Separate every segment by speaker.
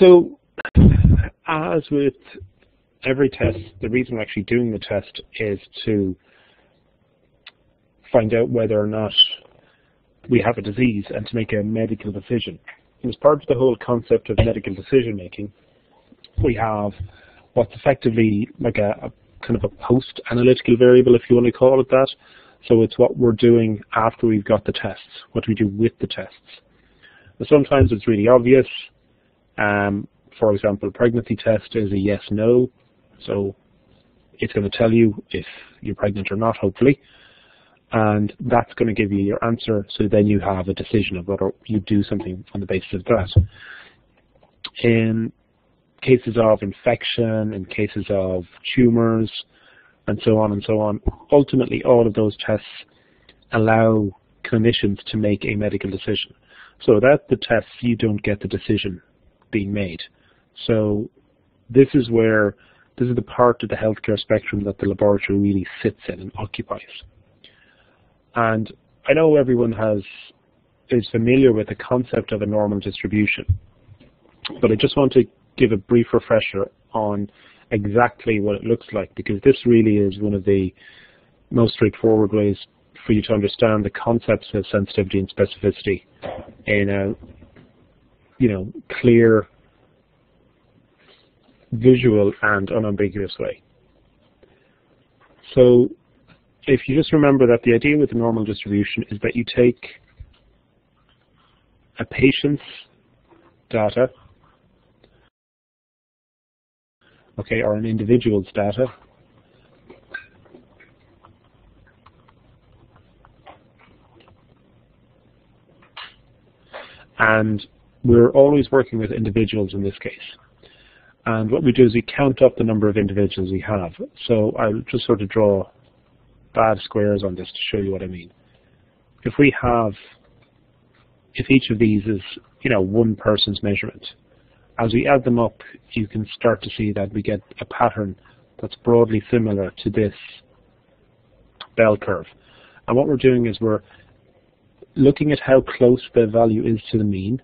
Speaker 1: So, as with every test, the reason we're actually doing the test is to find out whether or not we have a disease and to make a medical decision. And as part of the whole concept of medical decision making, we have what's effectively like a, a kind of a post-analytical variable, if you want to call it that. So it's what we're doing after we've got the tests, what we do with the tests. Sometimes it's really obvious. Um, for example, pregnancy test is a yes-no. So it's going to tell you if you're pregnant or not, hopefully. And that's going to give you your answer. So then you have a decision of whether you do something on the basis of that. In cases of infection, in cases of tumors, and so on and so on. Ultimately, all of those tests allow clinicians to make a medical decision. So without the tests, you don't get the decision being made. So this is where, this is the part of the healthcare spectrum that the laboratory really sits in and occupies. And I know everyone has is familiar with the concept of a normal distribution, but I just want to give a brief refresher on exactly what it looks like because this really is one of the most straightforward ways for you to understand the concepts of sensitivity and specificity in a you know clear visual and unambiguous way. So if you just remember that the idea with the normal distribution is that you take a patient's data okay, or an individual's data. And we're always working with individuals in this case. And what we do is we count up the number of individuals we have. So I'll just sort of draw bad squares on this to show you what I mean. If we have, if each of these is, you know, one person's measurement, as we add them up, you can start to see that we get a pattern that's broadly similar to this bell curve. And what we're doing is we're looking at how close the value is to the mean,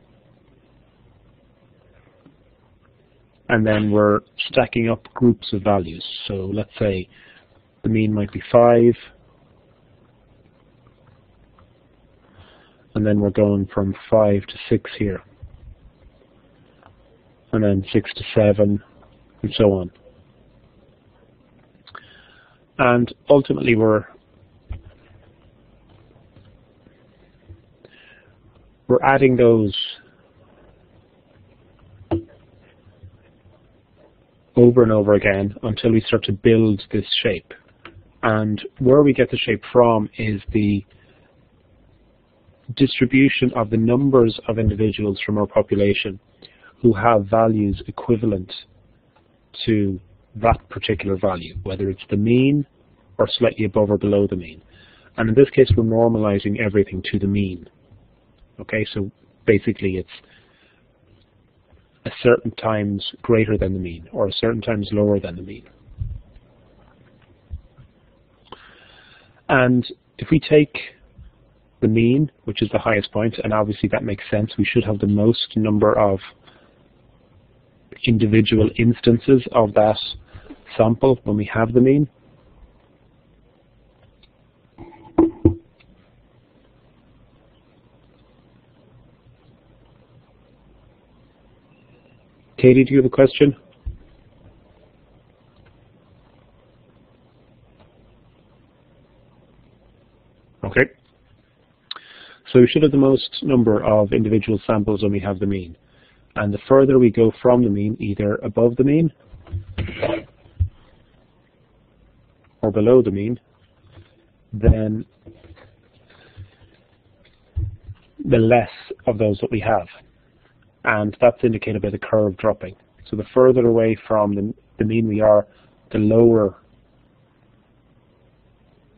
Speaker 1: and then we're stacking up groups of values. So let's say the mean might be 5, and then we're going from 5 to 6 here and then 6 to 7, and so on. And ultimately we're we're adding those over and over again until we start to build this shape. And where we get the shape from is the distribution of the numbers of individuals from our population who have values equivalent to that particular value, whether it's the mean or slightly above or below the mean. And in this case, we're normalizing everything to the mean. Okay, so basically it's a certain times greater than the mean or a certain times lower than the mean. And if we take the mean, which is the highest point, and obviously that makes sense, we should have the most number of individual instances of that sample when we have the mean. Katie, do you have a question? Okay. So we should have the most number of individual samples when we have the mean. And the further we go from the mean, either above the mean or below the mean, then the less of those that we have. And that's indicated by the curve dropping. So the further away from the, the mean we are, the lower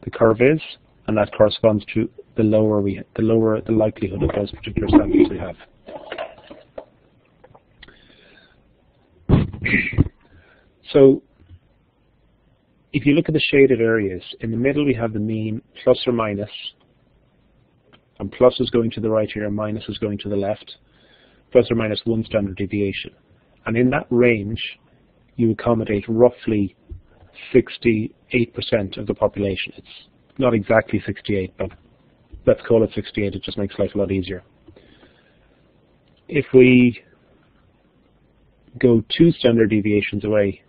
Speaker 1: the curve is, and that corresponds to the lower we the lower the likelihood of those particular samples we have. so if you look at the shaded areas, in the middle we have the mean plus or minus, and plus is going to the right here and minus is going to the left, plus or minus one standard deviation. And in that range, you accommodate roughly 68% of the population. It's not exactly 68, but let's call it 68. It just makes life a lot easier. If we go two standard deviations away,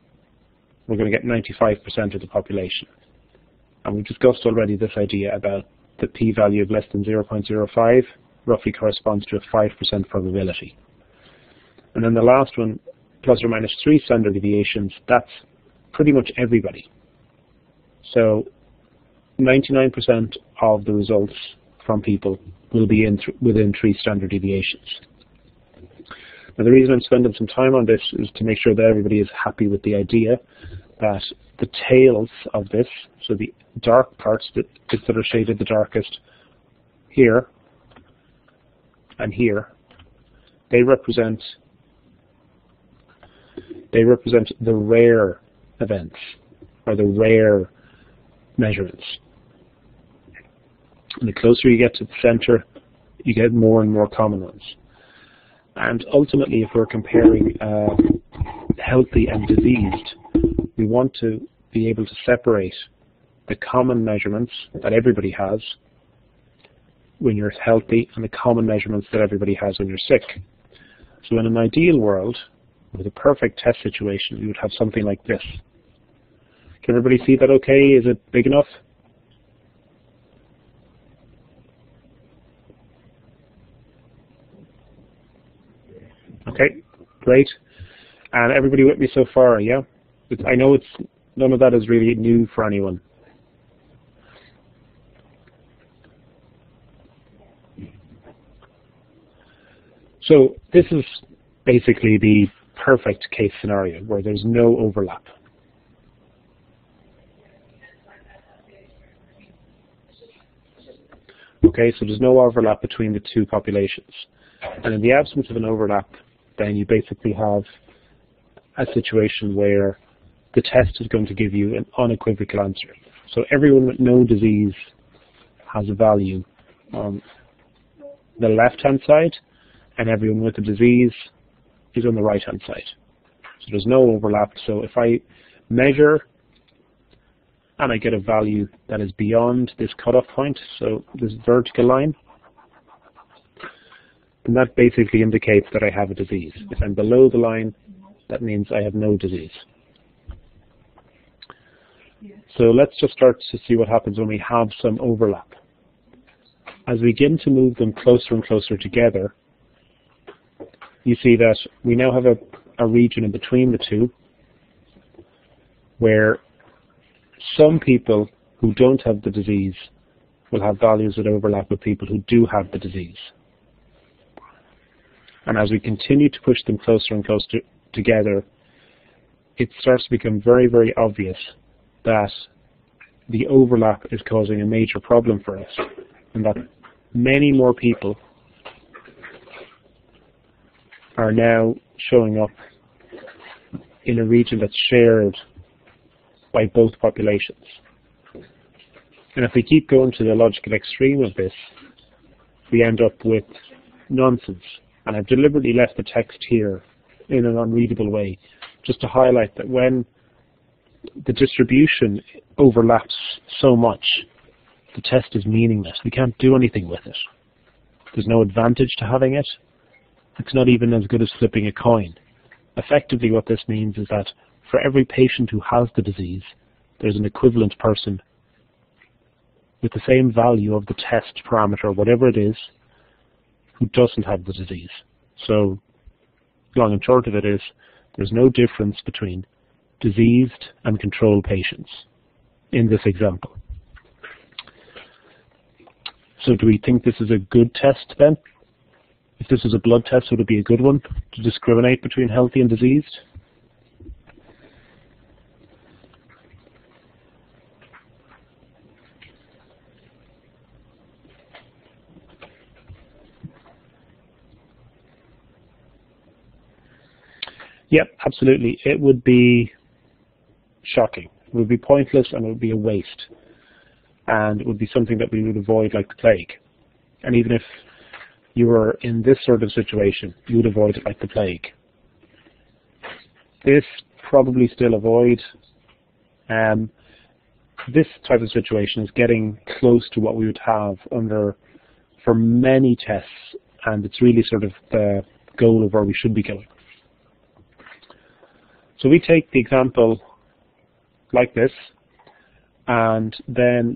Speaker 1: we're going to get 95% of the population. And we've discussed already this idea about the p-value of less than 0.05 roughly corresponds to a 5% probability. And then the last one, plus or minus three standard deviations, that's pretty much everybody. So 99% of the results from people will be in th within three standard deviations. Now the reason I'm spending some time on this is to make sure that everybody is happy with the idea that the tails of this, so the dark parts that, that are shaded the darkest here and here, they represent they represent the rare events or the rare measurements. And the closer you get to the center, you get more and more common ones. And ultimately, if we're comparing uh, healthy and diseased, we want to be able to separate the common measurements that everybody has when you're healthy and the common measurements that everybody has when you're sick. So in an ideal world, with a perfect test situation, you would have something like this. Can everybody see that okay? Is it big enough? Okay, great. And everybody with me so far, yeah? I know it's none of that is really new for anyone. So this is basically the perfect case scenario where there's no overlap. Okay, so there's no overlap between the two populations. And in the absence of an overlap, then you basically have a situation where the test is going to give you an unequivocal answer. So everyone with no disease has a value on the left-hand side, and everyone with the disease is on the right-hand side. So there's no overlap. So if I measure and I get a value that is beyond this cutoff point, so this vertical line, then that basically indicates that I have a disease. If I'm below the line, that means I have no disease. So let's just start to see what happens when we have some overlap. As we begin to move them closer and closer together, you see that we now have a, a region in between the two where some people who don't have the disease will have values that overlap with people who do have the disease. And as we continue to push them closer and closer together, it starts to become very, very obvious that the overlap is causing a major problem for us and that many more people are now showing up in a region that's shared by both populations. And if we keep going to the logical extreme of this, we end up with nonsense. And I've deliberately left the text here in an unreadable way, just to highlight that when the distribution overlaps so much, the test is meaningless. We can't do anything with it. There's no advantage to having it. It's not even as good as flipping a coin. Effectively what this means is that for every patient who has the disease, there's an equivalent person with the same value of the test parameter, whatever it is, who doesn't have the disease. So long and short of it is there's no difference between diseased and control patients in this example. So do we think this is a good test then? If this is a blood test, would it be a good one to discriminate between healthy and diseased? Yep, absolutely. It would be shocking. It would be pointless and it would be a waste. And it would be something that we would avoid like the plague. And even if you were in this sort of situation, you would avoid it like the plague. this probably still avoid. Um, this type of situation is getting close to what we would have under for many tests, and it's really sort of the goal of where we should be going. So we take the example like this, and then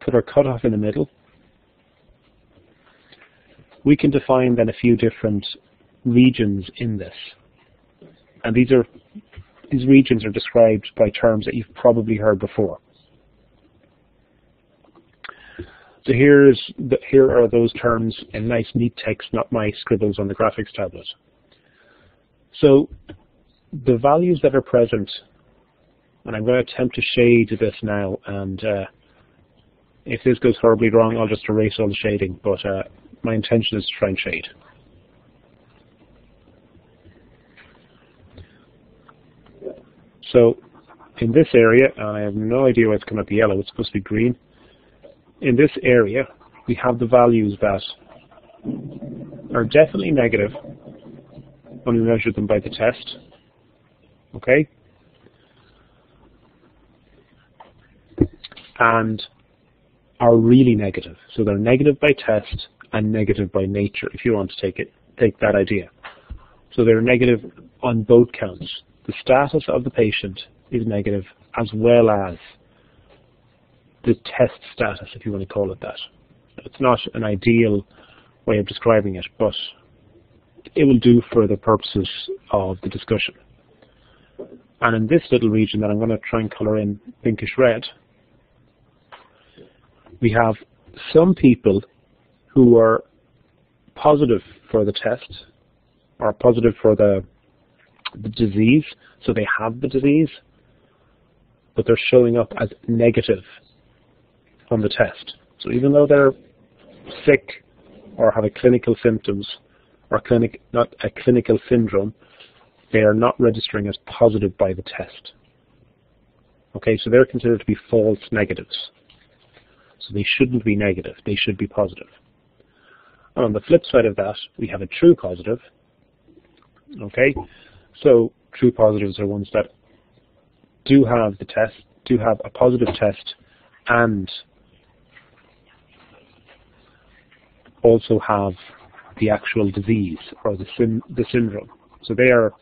Speaker 1: put our cutoff in the middle. We can define then a few different regions in this. And these are these regions are described by terms that you've probably heard before. So here's the, here are those terms in nice neat text, not my scribbles on the graphics tablet. So the values that are present, and I'm going to attempt to shade this now, and uh, if this goes horribly wrong, I'll just erase all the shading, but uh, my intention is to try and shade. So in this area, and I have no idea why it's coming up yellow, it's supposed to be green. In this area, we have the values that are definitely negative when we measure them by the test. Okay? And are really negative. So they're negative by test and negative by nature, if you want to take it take that idea. So they're negative on both counts the status of the patient is negative as well as the test status, if you want to call it that. It's not an ideal way of describing it, but it will do for the purposes of the discussion. And in this little region that I'm going to try and colour in pinkish red, we have some people who are positive for the test, or positive for the the disease, so they have the disease, but they're showing up as negative on the test. So even though they're sick or have a clinical symptoms or clinic not a clinical syndrome, they are not registering as positive by the test. Okay, so they're considered to be false negatives. So they shouldn't be negative, they should be positive. And on the flip side of that, we have a true positive. Okay, so true positives are ones that do have the test, do have a positive test, and also have the actual disease or the the syndrome. So they are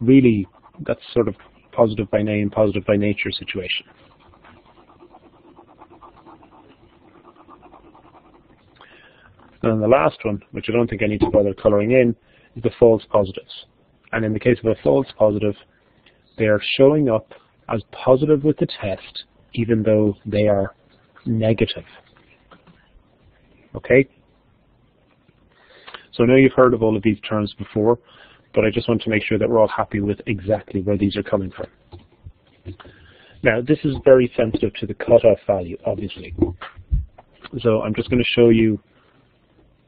Speaker 1: really that's sort of positive by name, positive by nature situation. And the last one, which I don't think I need to bother colouring in, is the false positives. And in the case of a false positive, they are showing up as positive with the test even though they are negative. Okay? So I know you've heard of all of these terms before, but I just want to make sure that we're all happy with exactly where these are coming from. Now, this is very sensitive to the cutoff value, obviously. So I'm just going to show you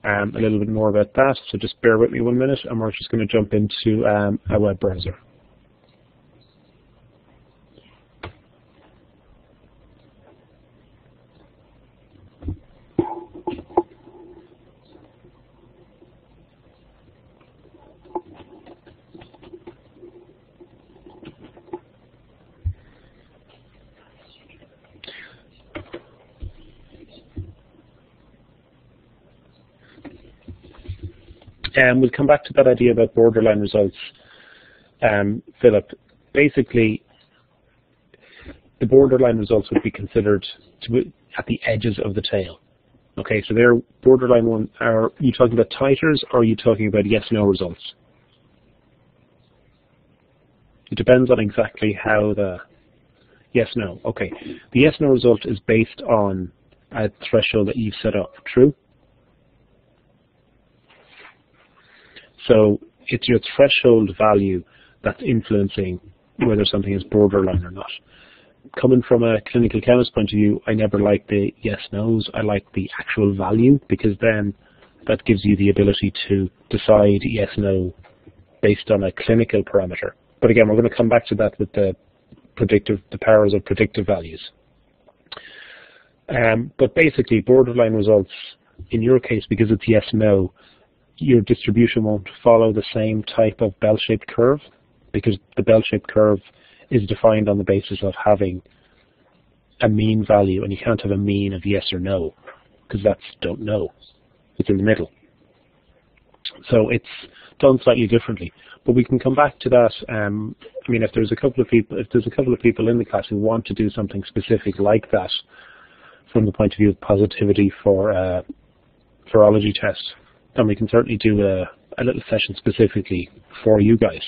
Speaker 1: um, a little bit more about that. So just bear with me one minute and we're just going to jump into um, a web browser. Um, we'll come back to that idea about borderline results, um, Philip. Basically, the borderline results would be considered to be at the edges of the tail. Okay, so they're borderline one. Are you talking about titers or are you talking about yes-no results? It depends on exactly how the yes-no. Okay, the yes-no result is based on a threshold that you've set up. True? So it's your threshold value that's influencing whether something is borderline or not. Coming from a clinical chemist point of view, I never like the yes-nos. I like the actual value because then that gives you the ability to decide yes-no based on a clinical parameter. But again, we're going to come back to that with the predictive, the powers of predictive values. Um, but basically, borderline results, in your case, because it's yes-no, your distribution won't follow the same type of bell-shaped curve. because the bell-shaped curve is defined on the basis of having a mean value, and you can't have a mean of yes or no, because that's don't know. It's in the middle. So it's done slightly differently. But we can come back to that. Um, I mean, if there's a couple of people, if there's a couple of people in the class who want to do something specific like that, from the point of view of positivity for uh, virology tests, then we can certainly do a, a little session specifically for you guys.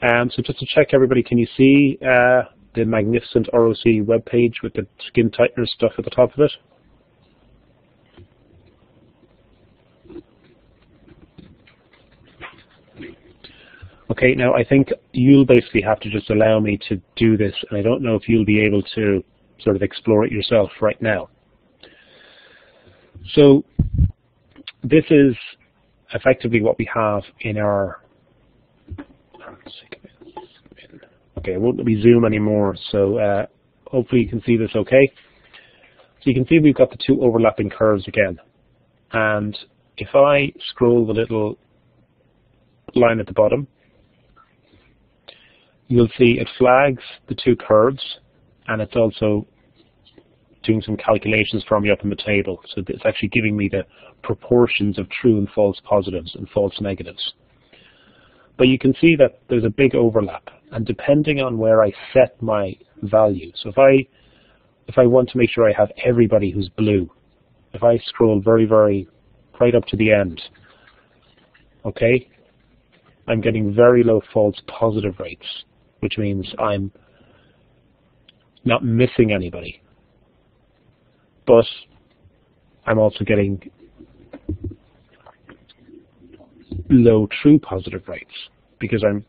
Speaker 1: Um, so just to check everybody, can you see uh, the magnificent ROC webpage with the skin tightener stuff at the top of it? Okay, now I think you'll basically have to just allow me to do this, and I don't know if you'll be able to sort of explore it yourself right now. So this is effectively what we have in our Okay, I won't me zoom anymore, so uh, hopefully you can see this okay. So you can see we've got the two overlapping curves again. And if I scroll the little line at the bottom, you'll see it flags the two curves and it's also doing some calculations for me up in the table. So it's actually giving me the proportions of true and false positives and false negatives. But you can see that there's a big overlap and depending on where I set my value, so if I if I want to make sure I have everybody who's blue, if I scroll very, very right up to the end, okay, I'm getting very low false positive rates, which means I'm not missing anybody. But I'm also getting low true positive rates because I'm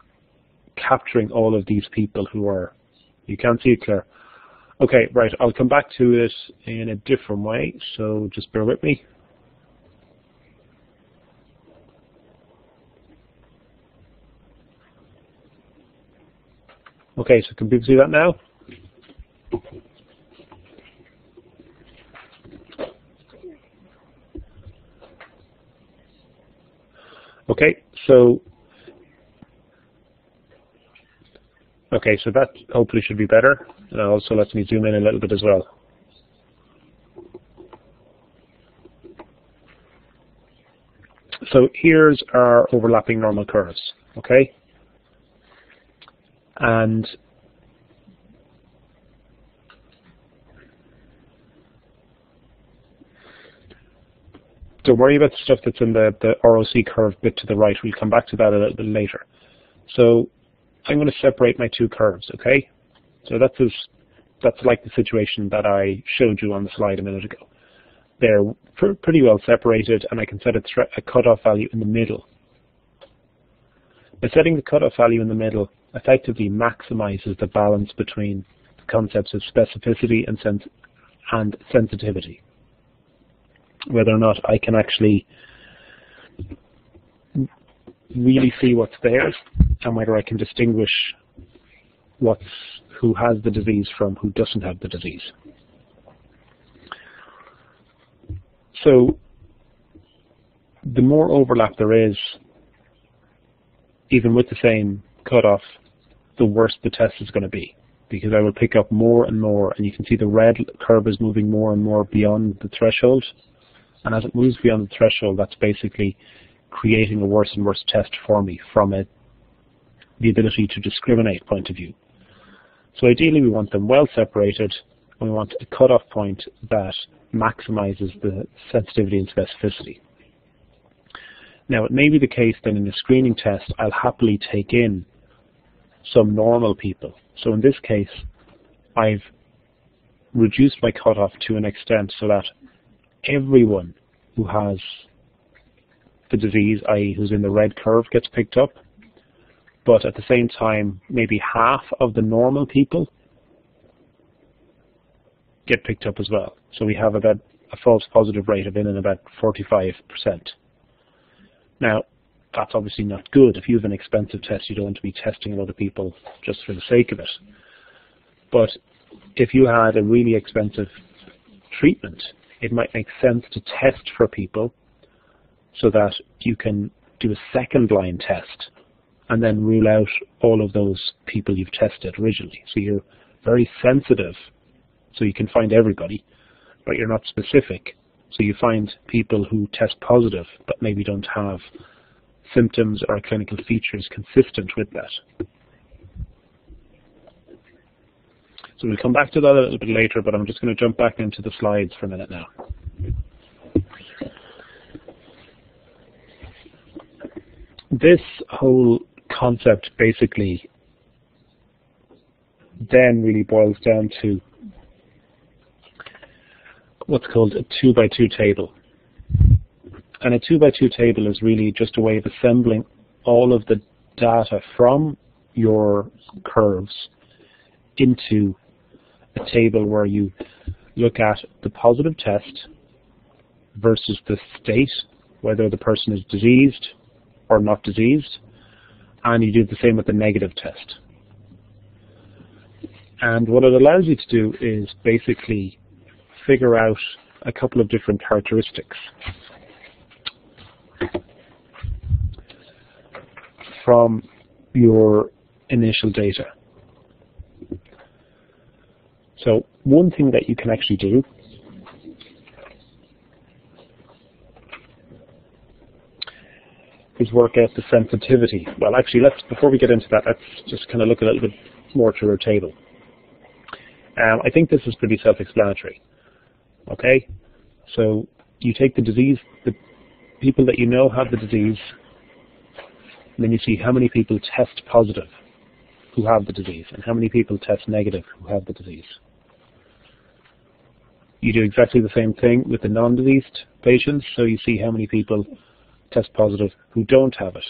Speaker 1: capturing all of these people who are, you can't see it clear. Okay, right, I'll come back to this in a different way, so just bear with me. Okay, so can people see that now? Okay, so Okay, so that hopefully should be better. And also lets me zoom in a little bit as well. So here's our overlapping normal curves, okay? And don't worry about the stuff that's in the, the ROC curve bit to the right. We'll come back to that a little bit later. So I'm going to separate my two curves, okay? So that's as, that's like the situation that I showed you on the slide a minute ago. They're pr pretty well separated, and I can set a, a cutoff value in the middle. By setting the cutoff value in the middle effectively maximizes the balance between the concepts of specificity and, sens and sensitivity. Whether or not I can actually really see what's there and whether I can distinguish what's who has the disease from who doesn't have the disease. So the more overlap there is, even with the same cutoff, the worse the test is going to be because I will pick up more and more and you can see the red curve is moving more and more beyond the threshold and as it moves beyond the threshold that's basically creating a worse and worse test for me from a, the ability to discriminate point of view. So ideally we want them well separated and we want a cutoff point that maximizes the sensitivity and specificity. Now it may be the case that in a screening test I'll happily take in some normal people. So in this case I've reduced my cutoff to an extent so that everyone who has the disease, i.e. who's in the red curve, gets picked up. But at the same time, maybe half of the normal people get picked up as well. So we have about a false positive rate of in and about 45%. Now, that's obviously not good. If you have an expensive test, you don't want to be testing a lot of people just for the sake of it. But if you had a really expensive treatment, it might make sense to test for people so that you can do a second line test and then rule out all of those people you've tested originally. So you're very sensitive, so you can find everybody, but you're not specific. So you find people who test positive but maybe don't have symptoms or clinical features consistent with that. So we'll come back to that a little bit later, but I'm just going to jump back into the slides for a minute now. This whole concept basically then really boils down to what's called a two by two table. And a two by two table is really just a way of assembling all of the data from your curves into a table where you look at the positive test versus the state, whether the person is diseased or not diseased, and you do the same with the negative test. And what it allows you to do is basically figure out a couple of different characteristics from your initial data. So one thing that you can actually do is work out the sensitivity. Well, actually, let's before we get into that, let's just kind of look a little bit more to our table. Um, I think this is pretty self-explanatory. Okay, so you take the disease, the people that you know have the disease, and then you see how many people test positive who have the disease, and how many people test negative who have the disease. You do exactly the same thing with the non-diseased patients, so you see how many people test positive who don't have it.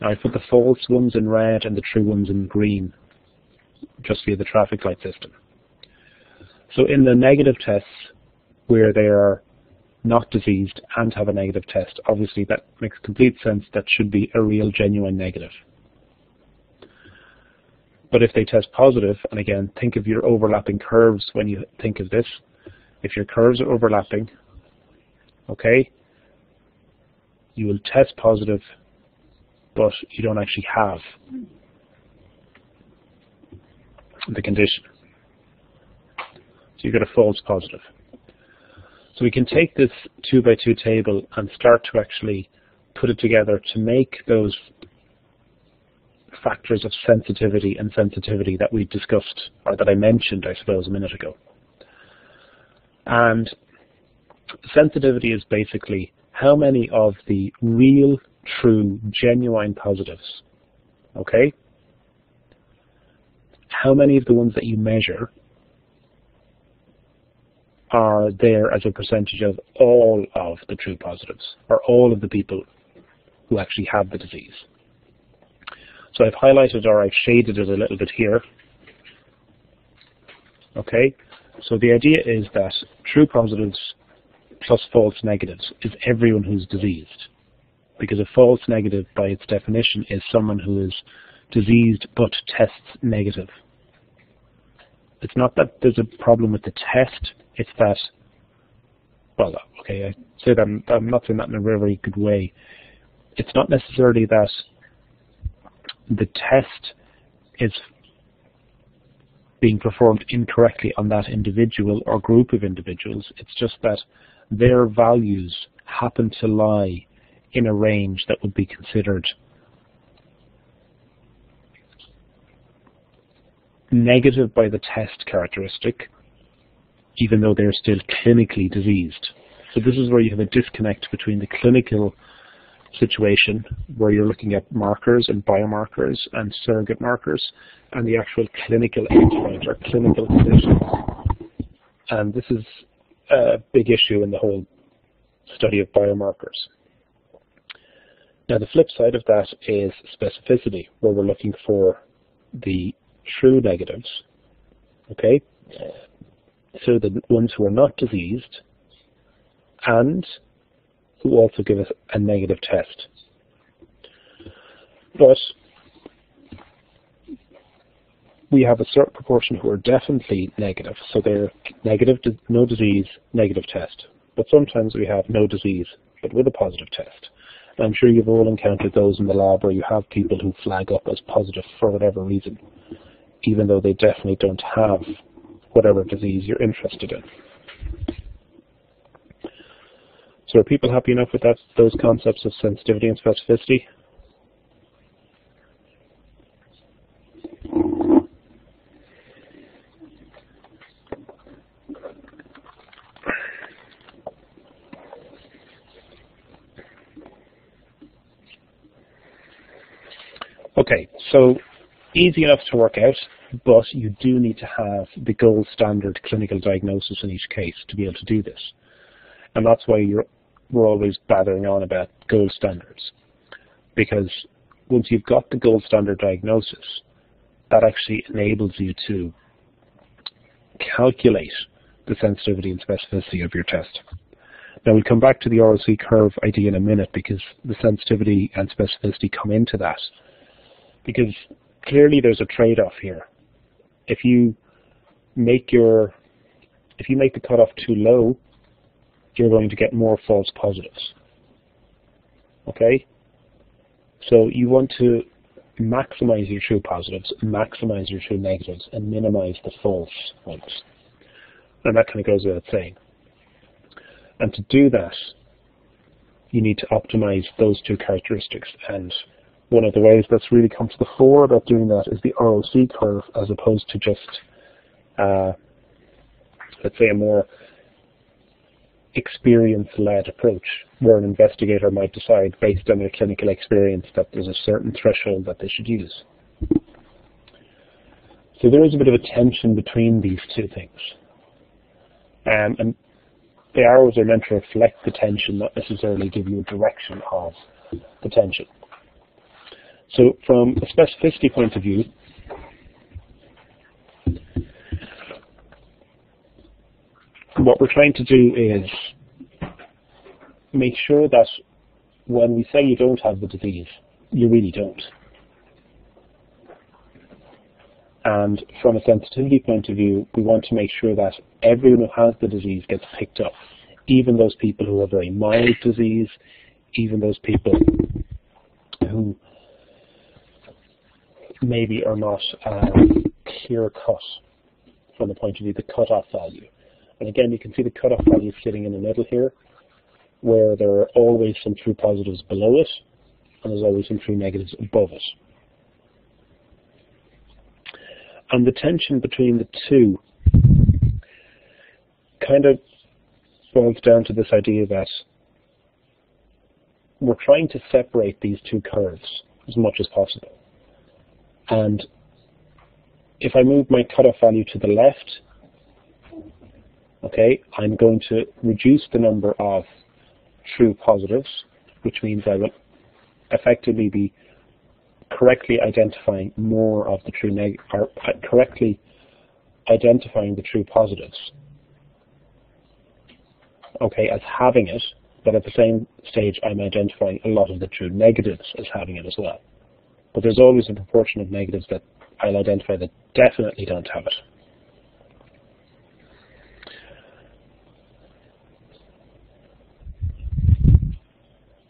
Speaker 1: Now I put the false ones in red and the true ones in green, just via the traffic light system. So in the negative tests, where they are not diseased and have a negative test, obviously that makes complete sense. That should be a real, genuine negative. But if they test positive, and again, think of your overlapping curves when you think of this, if your curves are overlapping, okay, you will test positive, but you don't actually have the condition. So you get a false positive. So we can take this two by two table and start to actually put it together to make those factors of sensitivity and sensitivity that we discussed, or that I mentioned, I suppose, a minute ago. And sensitivity is basically how many of the real, true, genuine positives, okay? How many of the ones that you measure are there as a percentage of all of the true positives, or all of the people who actually have the disease. So I've highlighted or I've shaded it a little bit here. Okay, so the idea is that true positives plus false negatives is everyone who's diseased. Because a false negative, by its definition, is someone who is diseased but tests negative. It's not that there's a problem with the test, it's that, well, okay, I say that, I'm, I'm not saying that in a very, very good way. It's not necessarily that the test is being performed incorrectly on that individual or group of individuals. It's just that their values happen to lie in a range that would be considered negative by the test characteristic, even though they're still clinically diseased. So this is where you have a disconnect between the clinical situation where you're looking at markers and biomarkers and surrogate markers and the actual clinical endpoint or clinical conditions. And this is a big issue in the whole study of biomarkers. Now the flip side of that is specificity, where we're looking for the true negatives, okay? So the ones who are not diseased and who also give us a negative test. But we have a certain proportion who are definitely negative, so they're negative, no disease, negative test. But sometimes we have no disease, but with a positive test. I'm sure you've all encountered those in the lab where you have people who flag up as positive for whatever reason, even though they definitely don't have whatever disease you're interested in. So are people happy enough with that, those concepts of sensitivity and specificity? Okay, so easy enough to work out, but you do need to have the gold standard clinical diagnosis in each case to be able to do this. And that's why you're, we're always battering on about gold standards. Because once you've got the gold standard diagnosis, that actually enables you to calculate the sensitivity and specificity of your test. Now we'll come back to the ROC curve idea in a minute because the sensitivity and specificity come into that because clearly there's a trade-off here. If you make your if you make the cutoff too low, you're going to get more false positives. Okay? So you want to maximize your true positives, maximize your true negatives, and minimize the false ones. And that kind of goes without saying. And to do that, you need to optimize those two characteristics. And one of the ways that's really come to the fore about doing that is the ROC curve as opposed to just, uh, let's say, a more experience-led approach where an investigator might decide based on their clinical experience that there's a certain threshold that they should use. So there is a bit of a tension between these two things. Um, and the arrows are meant to reflect the tension, not necessarily give you a direction of the tension. So from a specificity point of view, what we're trying to do is make sure that when we say you don't have the disease, you really don't. And from a sensitivity point of view, we want to make sure that everyone who has the disease gets picked up, even those people who have very mild disease, even those people who maybe are not um, clear cut from the point of view of the cutoff value. And again, you can see the cutoff value sitting in the middle here, where there are always some true positives below it, and there's always some true negatives above it. And the tension between the two kind of boils down to this idea that we're trying to separate these two curves as much as possible. And if I move my cutoff value to the left, okay, I'm going to reduce the number of true positives, which means I will effectively be correctly identifying more of the true neg or uh, correctly identifying the true positives. Okay, as having it, but at the same stage I'm identifying a lot of the true negatives as having it as well. But there's always a proportion of negatives that I'll identify that definitely don't have it.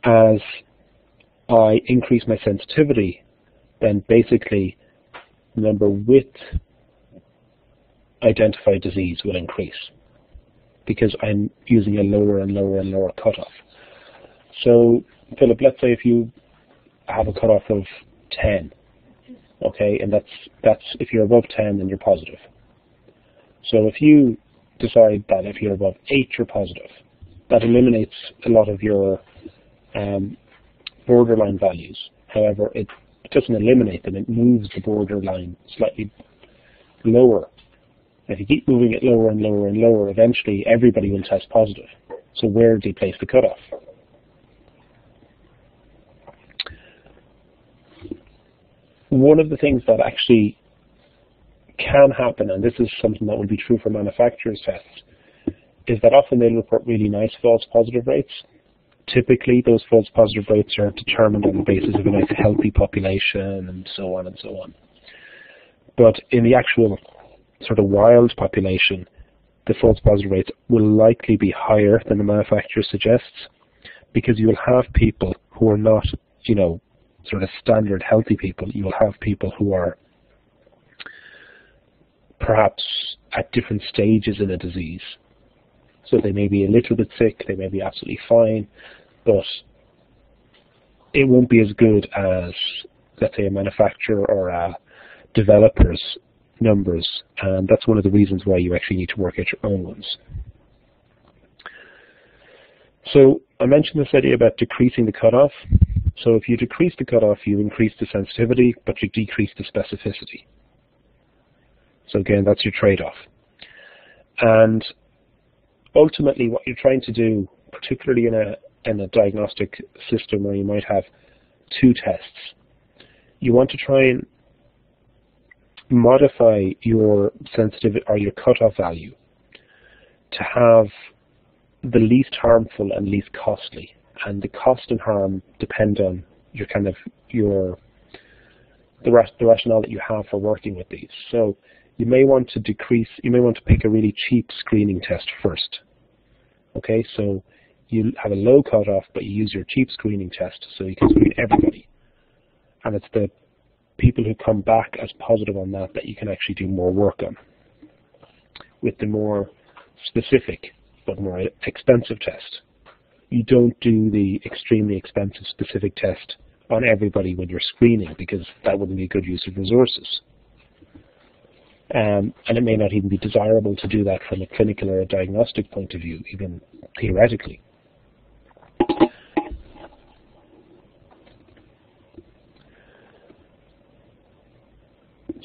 Speaker 1: As I increase my sensitivity, then basically the number with identified disease will increase because I'm using a lower and lower and lower cutoff. So, Philip, let's say if you have a cutoff of 10. Okay, and that's that's if you're above 10, then you're positive. So if you decide that if you're above 8, you're positive, that eliminates a lot of your um, borderline values. However, it, doesn't eliminate them, it moves the borderline slightly lower. If you keep moving it lower and lower and lower, eventually everybody will test positive. So where do you place the cutoff? one of the things that actually can happen, and this is something that will be true for manufacturers' tests, is that often they'll report really nice false positive rates. Typically, those false positive rates are determined on the basis of a nice healthy population and so on and so on. But in the actual sort of wild population, the false positive rates will likely be higher than the manufacturer suggests because you will have people who are not, you know, sort of standard healthy people. You'll have people who are perhaps at different stages in a disease. So they may be a little bit sick, they may be absolutely fine, but it won't be as good as, let's say, a manufacturer or a developer's numbers. And that's one of the reasons why you actually need to work at your own ones. So I mentioned this idea about decreasing the cutoff. So if you decrease the cutoff, you increase the sensitivity, but you decrease the specificity. So again, that's your trade-off. And ultimately what you're trying to do, particularly in a, in a diagnostic system where you might have two tests, you want to try and modify your sensitivity or your cutoff value to have the least harmful and least costly. And the cost and harm depend on your kind of your the the rationale that you have for working with these. So you may want to decrease you may want to pick a really cheap screening test first. Okay, so you have a low cutoff but you use your cheap screening test so you can screen everybody. And it's the people who come back as positive on that that you can actually do more work on. With the more specific but more expensive test. You don't do the extremely expensive specific test on everybody when you're screening because that wouldn't be a good use of resources. Um, and it may not even be desirable to do that from a clinical or a diagnostic point of view, even theoretically.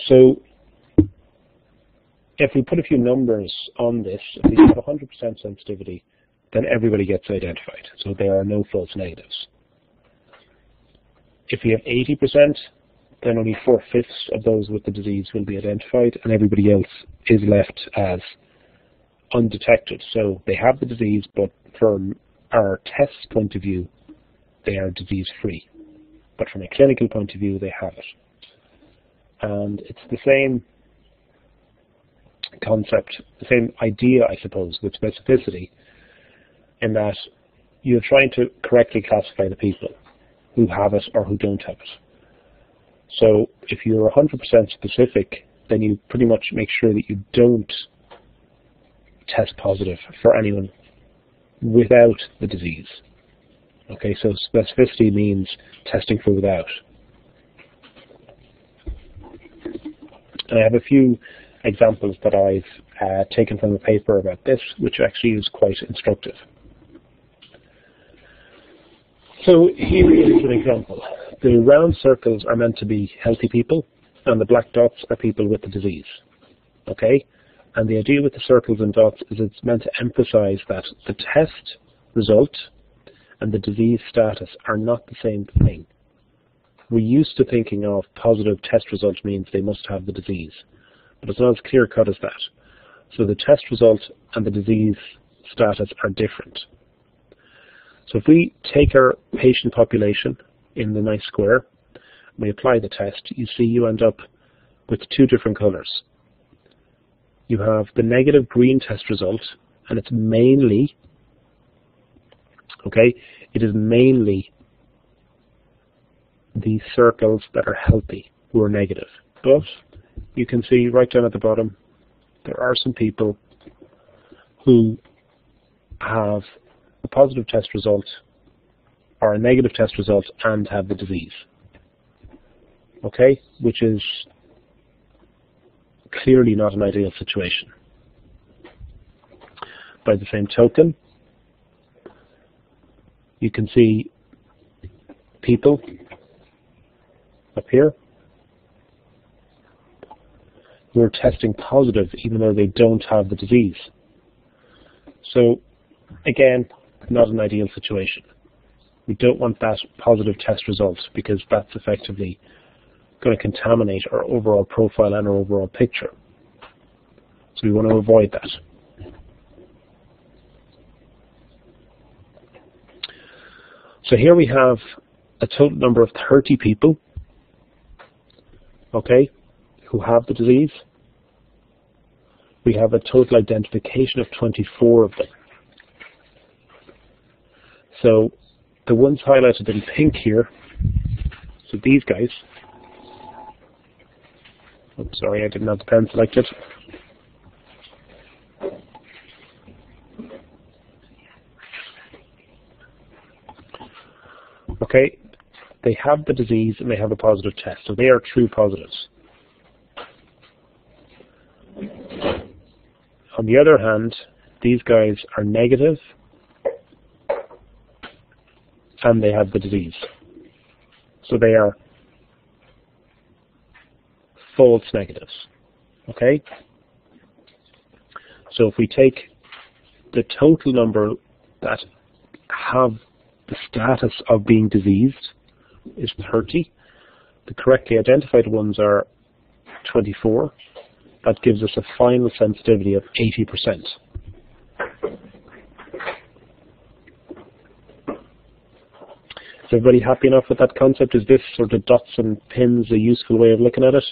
Speaker 1: So if we put a few numbers on this, if we have 100% sensitivity, then everybody gets identified. So there are no false negatives. If we have 80%, then only four-fifths of those with the disease will be identified, and everybody else is left as undetected. So they have the disease, but from our test point of view, they are disease-free. But from a clinical point of view, they have it. And it's the same concept, the same idea, I suppose, with specificity, in that you're trying to correctly classify the people who have it or who don't have it. So if you're 100% specific, then you pretty much make sure that you don't test positive for anyone without the disease. Okay, so specificity means testing for without. And I have a few examples that I've uh, taken from the paper about this, which actually is quite instructive. So here is an example. The round circles are meant to be healthy people, and the black dots are people with the disease. Okay? And the idea with the circles and dots is it's meant to emphasize that the test result and the disease status are not the same thing. We're used to thinking of positive test results means they must have the disease but it's not as clear cut as that. So the test result and the disease status are different. So if we take our patient population in the nice square, we apply the test, you see you end up with two different colors. You have the negative green test result, and it's mainly, okay, it is mainly the circles that are healthy who are negative. But you can see right down at the bottom, there are some people who have a positive test result or a negative test result and have the disease. Okay, which is clearly not an ideal situation. By the same token, you can see people up here who are testing positive even though they don't have the disease. So again, not an ideal situation. We don't want that positive test result because that's effectively going to contaminate our overall profile and our overall picture. So we want to avoid that. So here we have a total number of 30 people, okay, who have the disease. We have a total identification of 24 of them. So the ones highlighted in pink here, so these guys, oops, sorry, I didn't have the pen selected. Okay, they have the disease and they have a positive test, so they are true positives. On the other hand, these guys are negative and they have the disease. So they are false negatives. Okay? So if we take the total number that have the status of being diseased is 30. The correctly identified ones are 24. That gives us a final sensitivity of 80%. Is everybody happy enough with that concept? Is this sort of dots and pins a useful way of looking at it?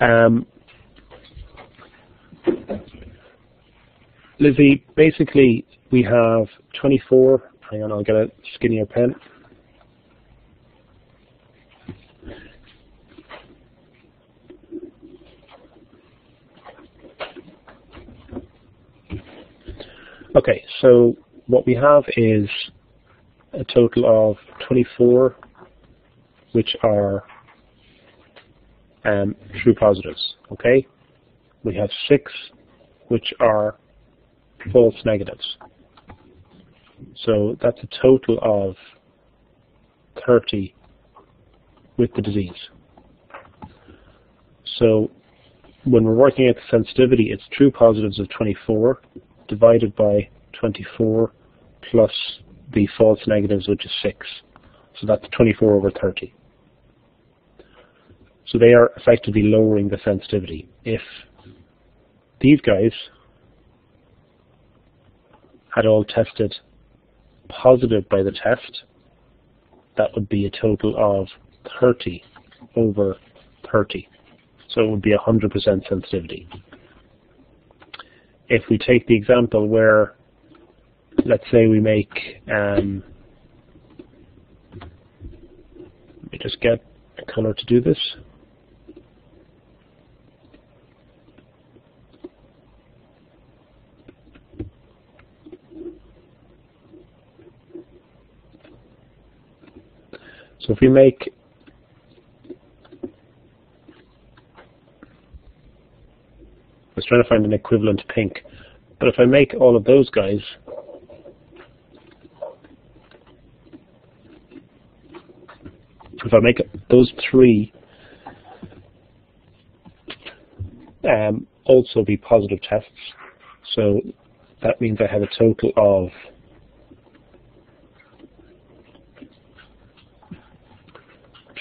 Speaker 1: Um, Lizzie, basically we have 24 Hang on, I'll get a skinnier pen. Okay, so what we have is a total of 24 which are um, true positives, okay? We have six which are false negatives. So that's a total of 30 with the disease. So when we're working at the sensitivity, it's true positives of 24 divided by 24 plus the false negatives, which is 6. So that's 24 over 30. So they are effectively lowering the sensitivity. If these guys had all tested positive by the test, that would be a total of 30 over 30. So it would be 100% sensitivity. If we take the example where, let's say we make, um, let me just get a color to do this. So if we make I was trying to find an equivalent pink. But if I make all of those guys if I make those three um, also be positive tests, so that means I have a total of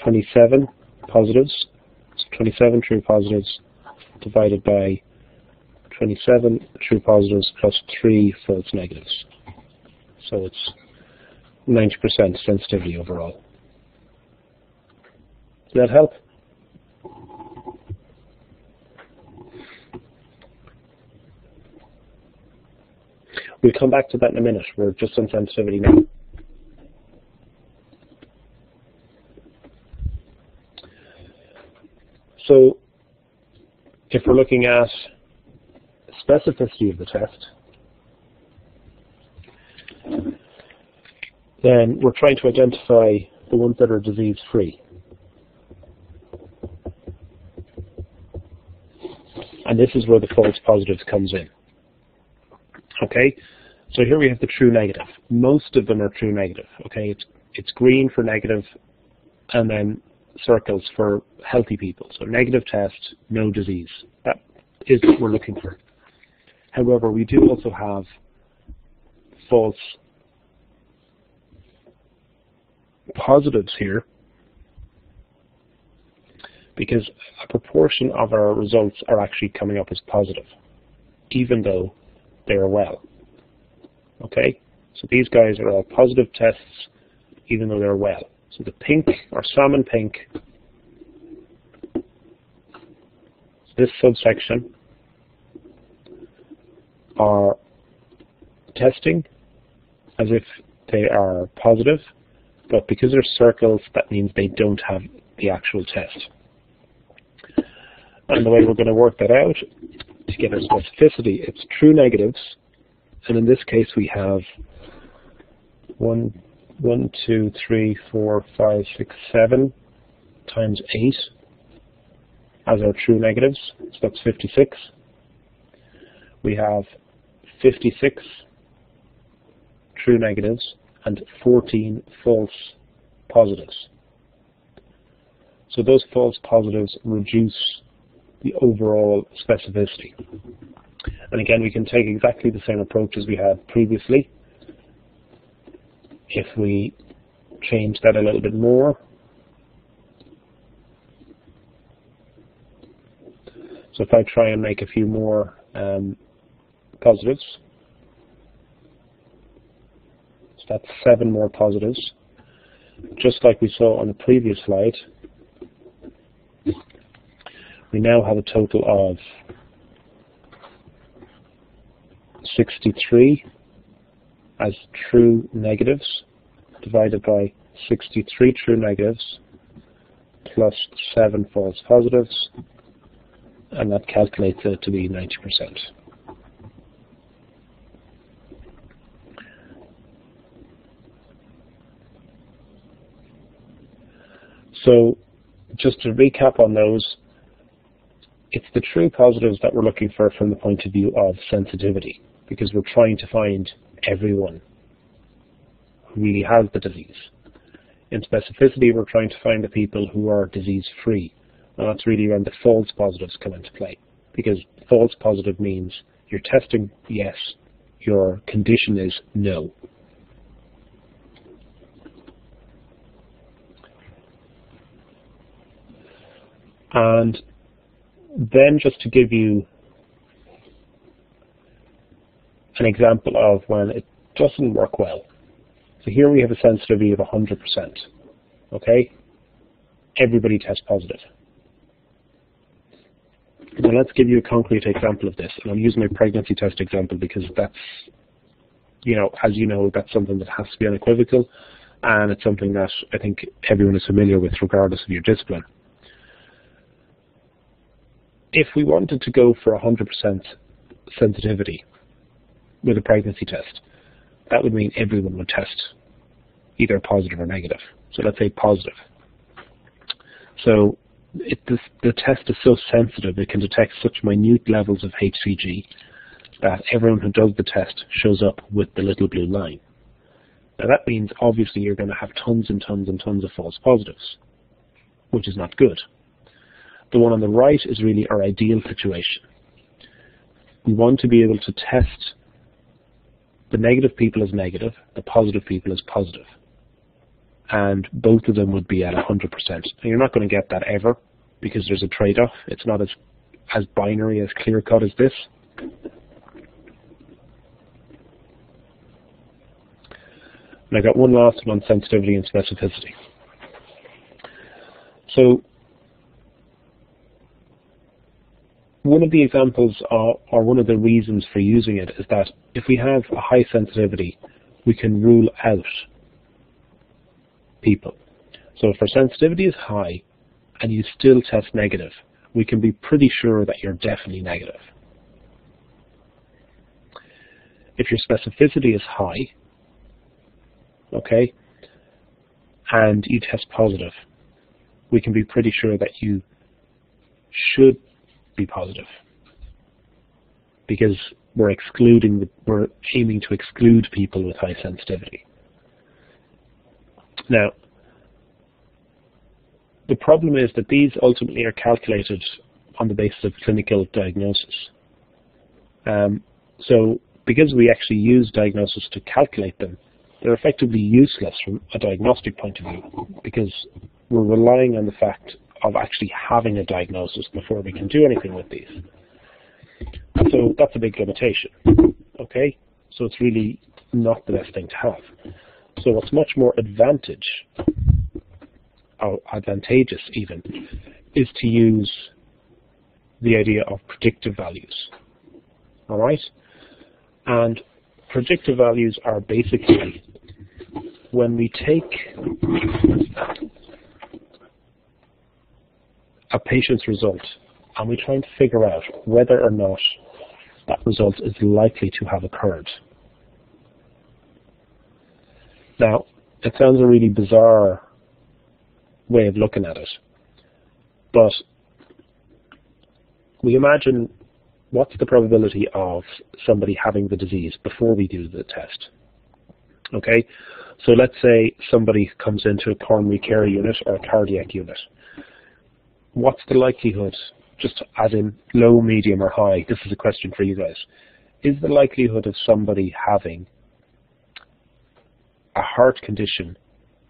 Speaker 1: 27 positives, so 27 true positives divided by 27 true positives plus 3 false negatives. So it's 90% sensitivity overall. Does that help? We'll come back to that in a minute. We're just on sensitivity now. So if we're looking at specificity of the test, then we're trying to identify the ones that are disease-free. And this is where the false positives comes in. Okay, so here we have the true negative. Most of them are true negative. Okay, it's it's green for negative, and then circles for healthy people. So negative test, no disease. That is what we're looking for. However, we do also have false positives here because a proportion of our results are actually coming up as positive, even though they are well. Okay? So these guys are all positive tests, even though they're well. So the pink, or salmon pink, this subsection are testing as if they are positive, but because they're circles, that means they don't have the actual test. And the way we're going to work that out to get our specificity, it's true negatives, and in this case we have one, one, two, three, four, five, six, seven times eight as our true negatives, so that's 56. We have 56 true negatives and 14 false positives. So those false positives reduce the overall specificity. And again, we can take exactly the same approach as we had previously. If we change that a little bit more, so if I try and make a few more um, positives, so that's seven more positives, just like we saw on the previous slide, we now have a total of 63 as true negatives divided by 63 true negatives plus 7 false positives and that calculates to be 90%. So just to recap on those, it's the true positives that we're looking for from the point of view of sensitivity, because we're trying to find everyone who really has the disease. In specificity, we're trying to find the people who are disease-free, and that's really when the false positives come into play, because false positive means you're testing yes, your condition is no. And then just to give you an example of when it doesn't work well. So here we have a sensitivity of 100%. Okay? Everybody tests positive. Now let's give you a concrete example of this. And I'm using my pregnancy test example because that's, you know, as you know, that's something that has to be unequivocal. And it's something that I think everyone is familiar with regardless of your discipline if we wanted to go for 100% sensitivity with a pregnancy test, that would mean everyone would test either positive or negative. So let's say positive. So it, this, the test is so sensitive, it can detect such minute levels of HCG that everyone who does the test shows up with the little blue line. Now that means obviously you're going to have tons and tons and tons of false positives, which is not good. The one on the right is really our ideal situation. We want to be able to test the negative people as negative, the positive people as positive. And both of them would be at 100%. And you're not going to get that ever because there's a trade-off. It's not as, as binary, as clear-cut as this. And I got one last one on sensitivity and specificity. So one of the examples or one of the reasons for using it is that if we have a high sensitivity, we can rule out people. So if our sensitivity is high and you still test negative, we can be pretty sure that you're definitely negative. If your specificity is high, okay, and you test positive, we can be pretty sure that you should be positive because we're excluding, the, we're aiming to exclude people with high sensitivity. Now, the problem is that these ultimately are calculated on the basis of clinical diagnosis. Um, so because we actually use diagnosis to calculate them, they're effectively useless from a diagnostic point of view because we're relying on the fact of actually having a diagnosis before we can do anything with these. So that's a big limitation. Okay, so it's really not the best thing to have. So what's much more advantage, or advantageous even, is to use the idea of predictive values. Alright? And predictive values are basically when we take a patient's result and we try and figure out whether or not that result is likely to have occurred. Now, it sounds a really bizarre way of looking at it, but we imagine what's the probability of somebody having the disease before we do the test. Okay, so let's say somebody comes into a coronary care unit or a cardiac unit. What's the likelihood, just as in low, medium or high, this is a question for you guys, is the likelihood of somebody having a heart condition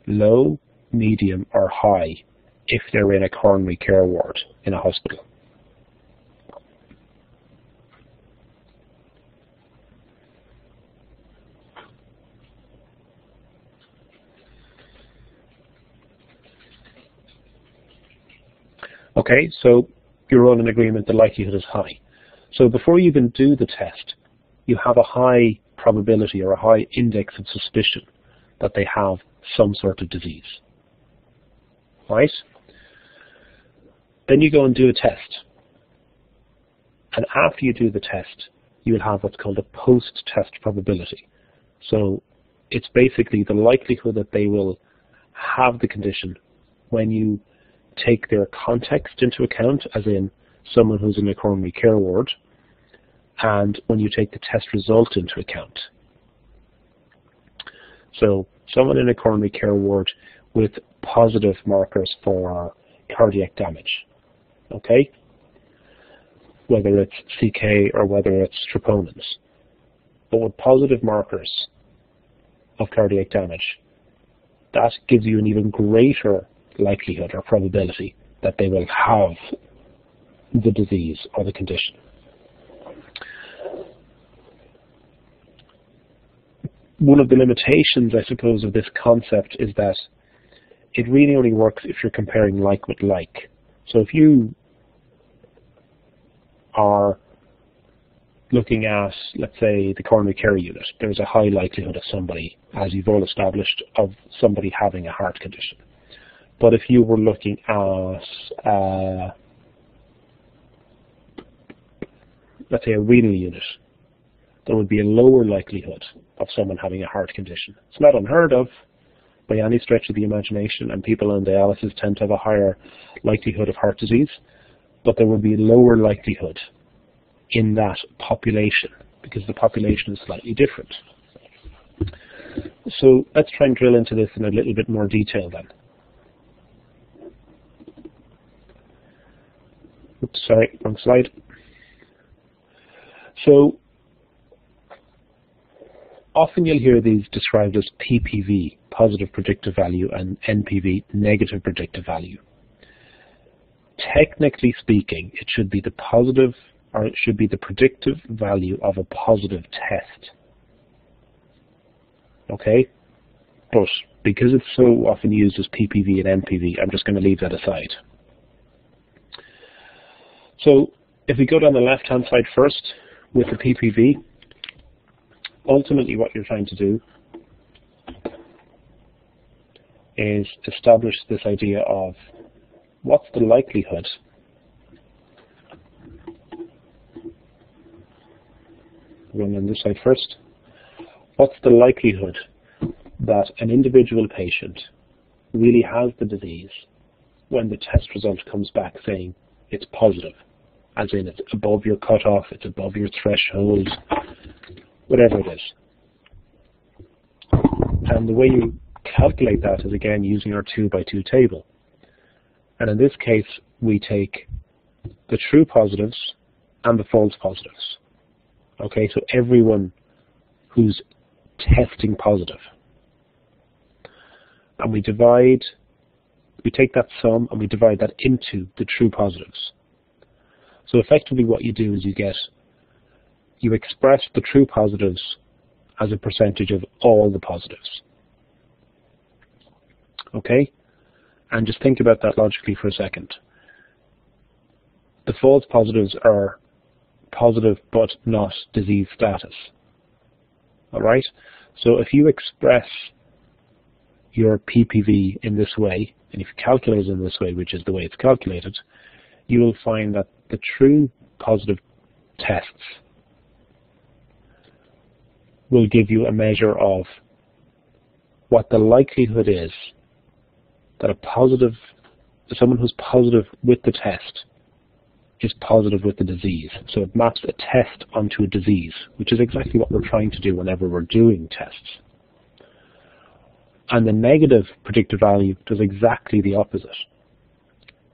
Speaker 1: low, medium or high if they're in a coronary care ward in a hospital? Okay, so you're on an agreement the likelihood is high. So before you even do the test, you have a high probability or a high index of suspicion that they have some sort of disease. Right? Then you go and do a test. And after you do the test, you will have what's called a post-test probability. So it's basically the likelihood that they will have the condition when you take their context into account, as in someone who's in a coronary care ward, and when you take the test result into account. So someone in a coronary care ward with positive markers for cardiac damage, okay? Whether it's CK or whether it's troponins. But with positive markers of cardiac damage, that gives you an even greater likelihood or probability that they will have the disease or the condition. One of the limitations, I suppose, of this concept is that it really only works if you're comparing like with like. So if you are looking at, let's say, the coronary care unit, there's a high likelihood of somebody, as you've all established, of somebody having a heart condition. But if you were looking at, uh, let's say, a renal unit, there would be a lower likelihood of someone having a heart condition. It's not unheard of by any stretch of the imagination, and people on dialysis tend to have a higher likelihood of heart disease, but there would be a lower likelihood in that population because the population is slightly different. So let's try and drill into this in a little bit more detail then. Oops, sorry, wrong slide. So often you'll hear these described as PPV, positive predictive value, and NPV, negative predictive value. Technically speaking, it should be the positive or it should be the predictive value of a positive test. Okay? But because it's so often used as PPV and NPV, I'm just going to leave that aside. So if we go down the left-hand side first with the PPV, ultimately what you're trying to do is establish this idea of what's the likelihood going on this side first. What's the likelihood that an individual patient really has the disease when the test result comes back saying it's positive? As in it's above your cutoff, it's above your threshold, whatever it is. And the way you calculate that is again using our 2 by 2 table. And in this case, we take the true positives and the false positives. Okay, so everyone who's testing positive. And we divide, we take that sum and we divide that into the true positives. So effectively what you do is you get, you express the true positives as a percentage of all the positives. Okay? And just think about that logically for a second. The false positives are positive but not disease status. Alright? So if you express your PPV in this way, and if you calculate it in this way, which is the way it's calculated, you will find that the true positive tests will give you a measure of what the likelihood is that a positive, someone who's positive with the test is positive with the disease. So it maps a test onto a disease, which is exactly what we're trying to do whenever we're doing tests. And the negative predictive value does exactly the opposite.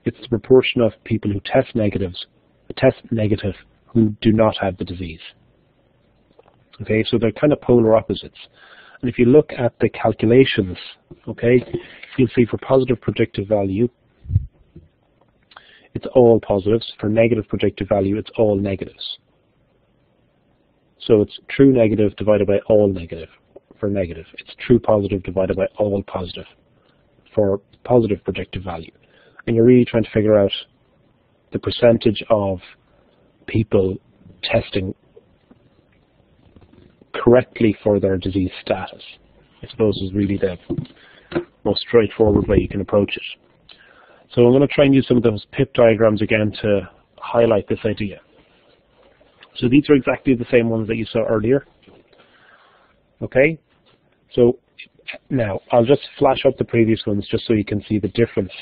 Speaker 1: It's the proportion of people who test negatives, test negative, who do not have the disease. Okay, so they're kind of polar opposites. And if you look at the calculations, okay, you'll see for positive predictive value, it's all positives. For negative predictive value, it's all negatives. So it's true negative divided by all negative for negative. It's true positive divided by all positive for positive predictive value. And you're really trying to figure out the percentage of people testing correctly for their disease status. I suppose is really the most straightforward way you can approach it. So I'm going to try and use some of those pip diagrams again to highlight this idea. So these are exactly the same ones that you saw earlier. Okay, so now I'll just flash up the previous ones just so you can see the difference.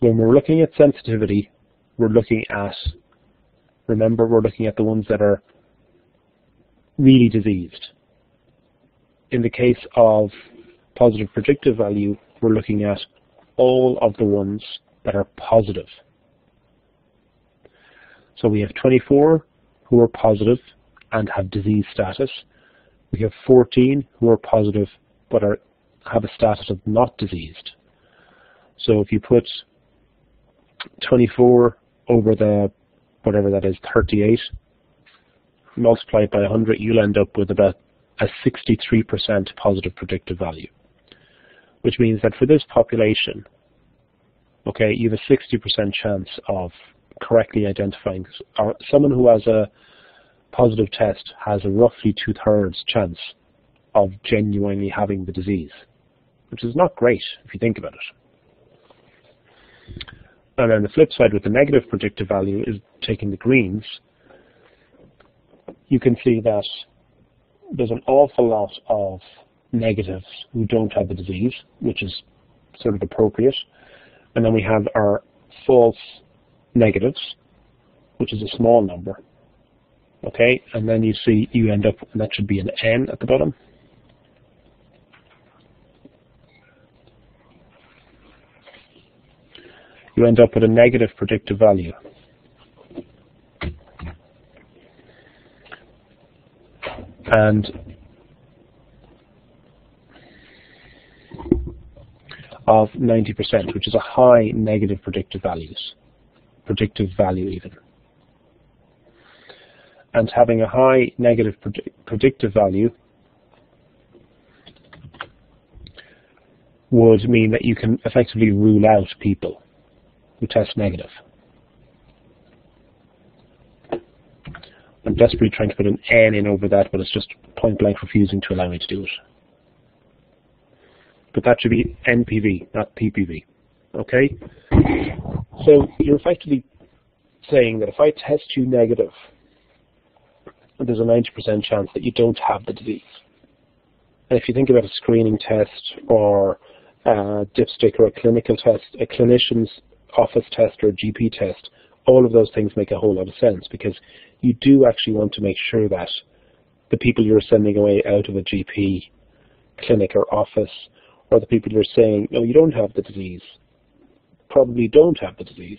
Speaker 1: When we're looking at sensitivity, we're looking at, remember we're looking at the ones that are really diseased. In the case of positive predictive value, we're looking at all of the ones that are positive. So we have 24 who are positive and have disease status. We have 14 who are positive but are, have a status of not diseased. So if you put 24 over the, whatever that is, 38, multiply it by 100, you'll end up with about a 63% positive predictive value which means that for this population, okay, you have a 60% chance of correctly identifying, or someone who has a positive test has a roughly two-thirds chance of genuinely having the disease, which is not great if you think about it. And then the flip side with the negative predictive value is taking the greens, you can see that there's an awful lot of negatives who don't have the disease, which is sort of appropriate. And then we have our false negatives, which is a small number. Okay, and then you see you end up, and that should be an N at the bottom. You end up with a negative predictive value. And of 90%, which is a high negative predictive values, predictive value even. And having a high negative predictive value would mean that you can effectively rule out people who test negative. I'm desperately trying to put an N in over that, but it's just point blank refusing to allow me to do it but that should be NPV, not PPV. Okay? So you're effectively saying that if I test you negative, there's a 90% chance that you don't have the disease. And if you think about a screening test or a dipstick or a clinical test, a clinician's office test or GP test, all of those things make a whole lot of sense because you do actually want to make sure that the people you're sending away out of a GP clinic or office or the people who are saying, no, you don't have the disease, probably don't have the disease.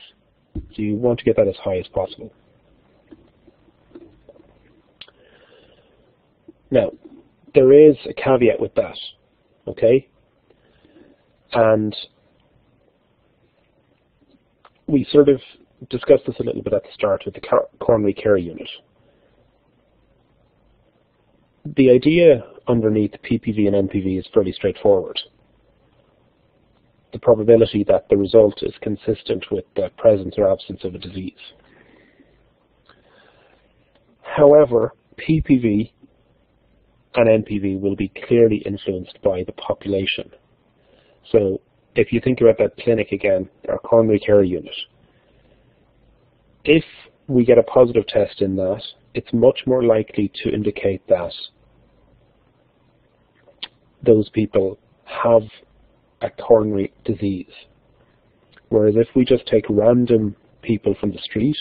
Speaker 1: So you want to get that as high as possible. Now, there is a caveat with that, okay? And we sort of discussed this a little bit at the start with the coronary care unit. the idea underneath PPV and NPV is fairly straightforward. The probability that the result is consistent with the presence or absence of a disease. However, PPV and NPV will be clearly influenced by the population. So if you think about that clinic again, our coronary care unit, if we get a positive test in that, it's much more likely to indicate that those people have a coronary disease. Whereas if we just take random people from the street,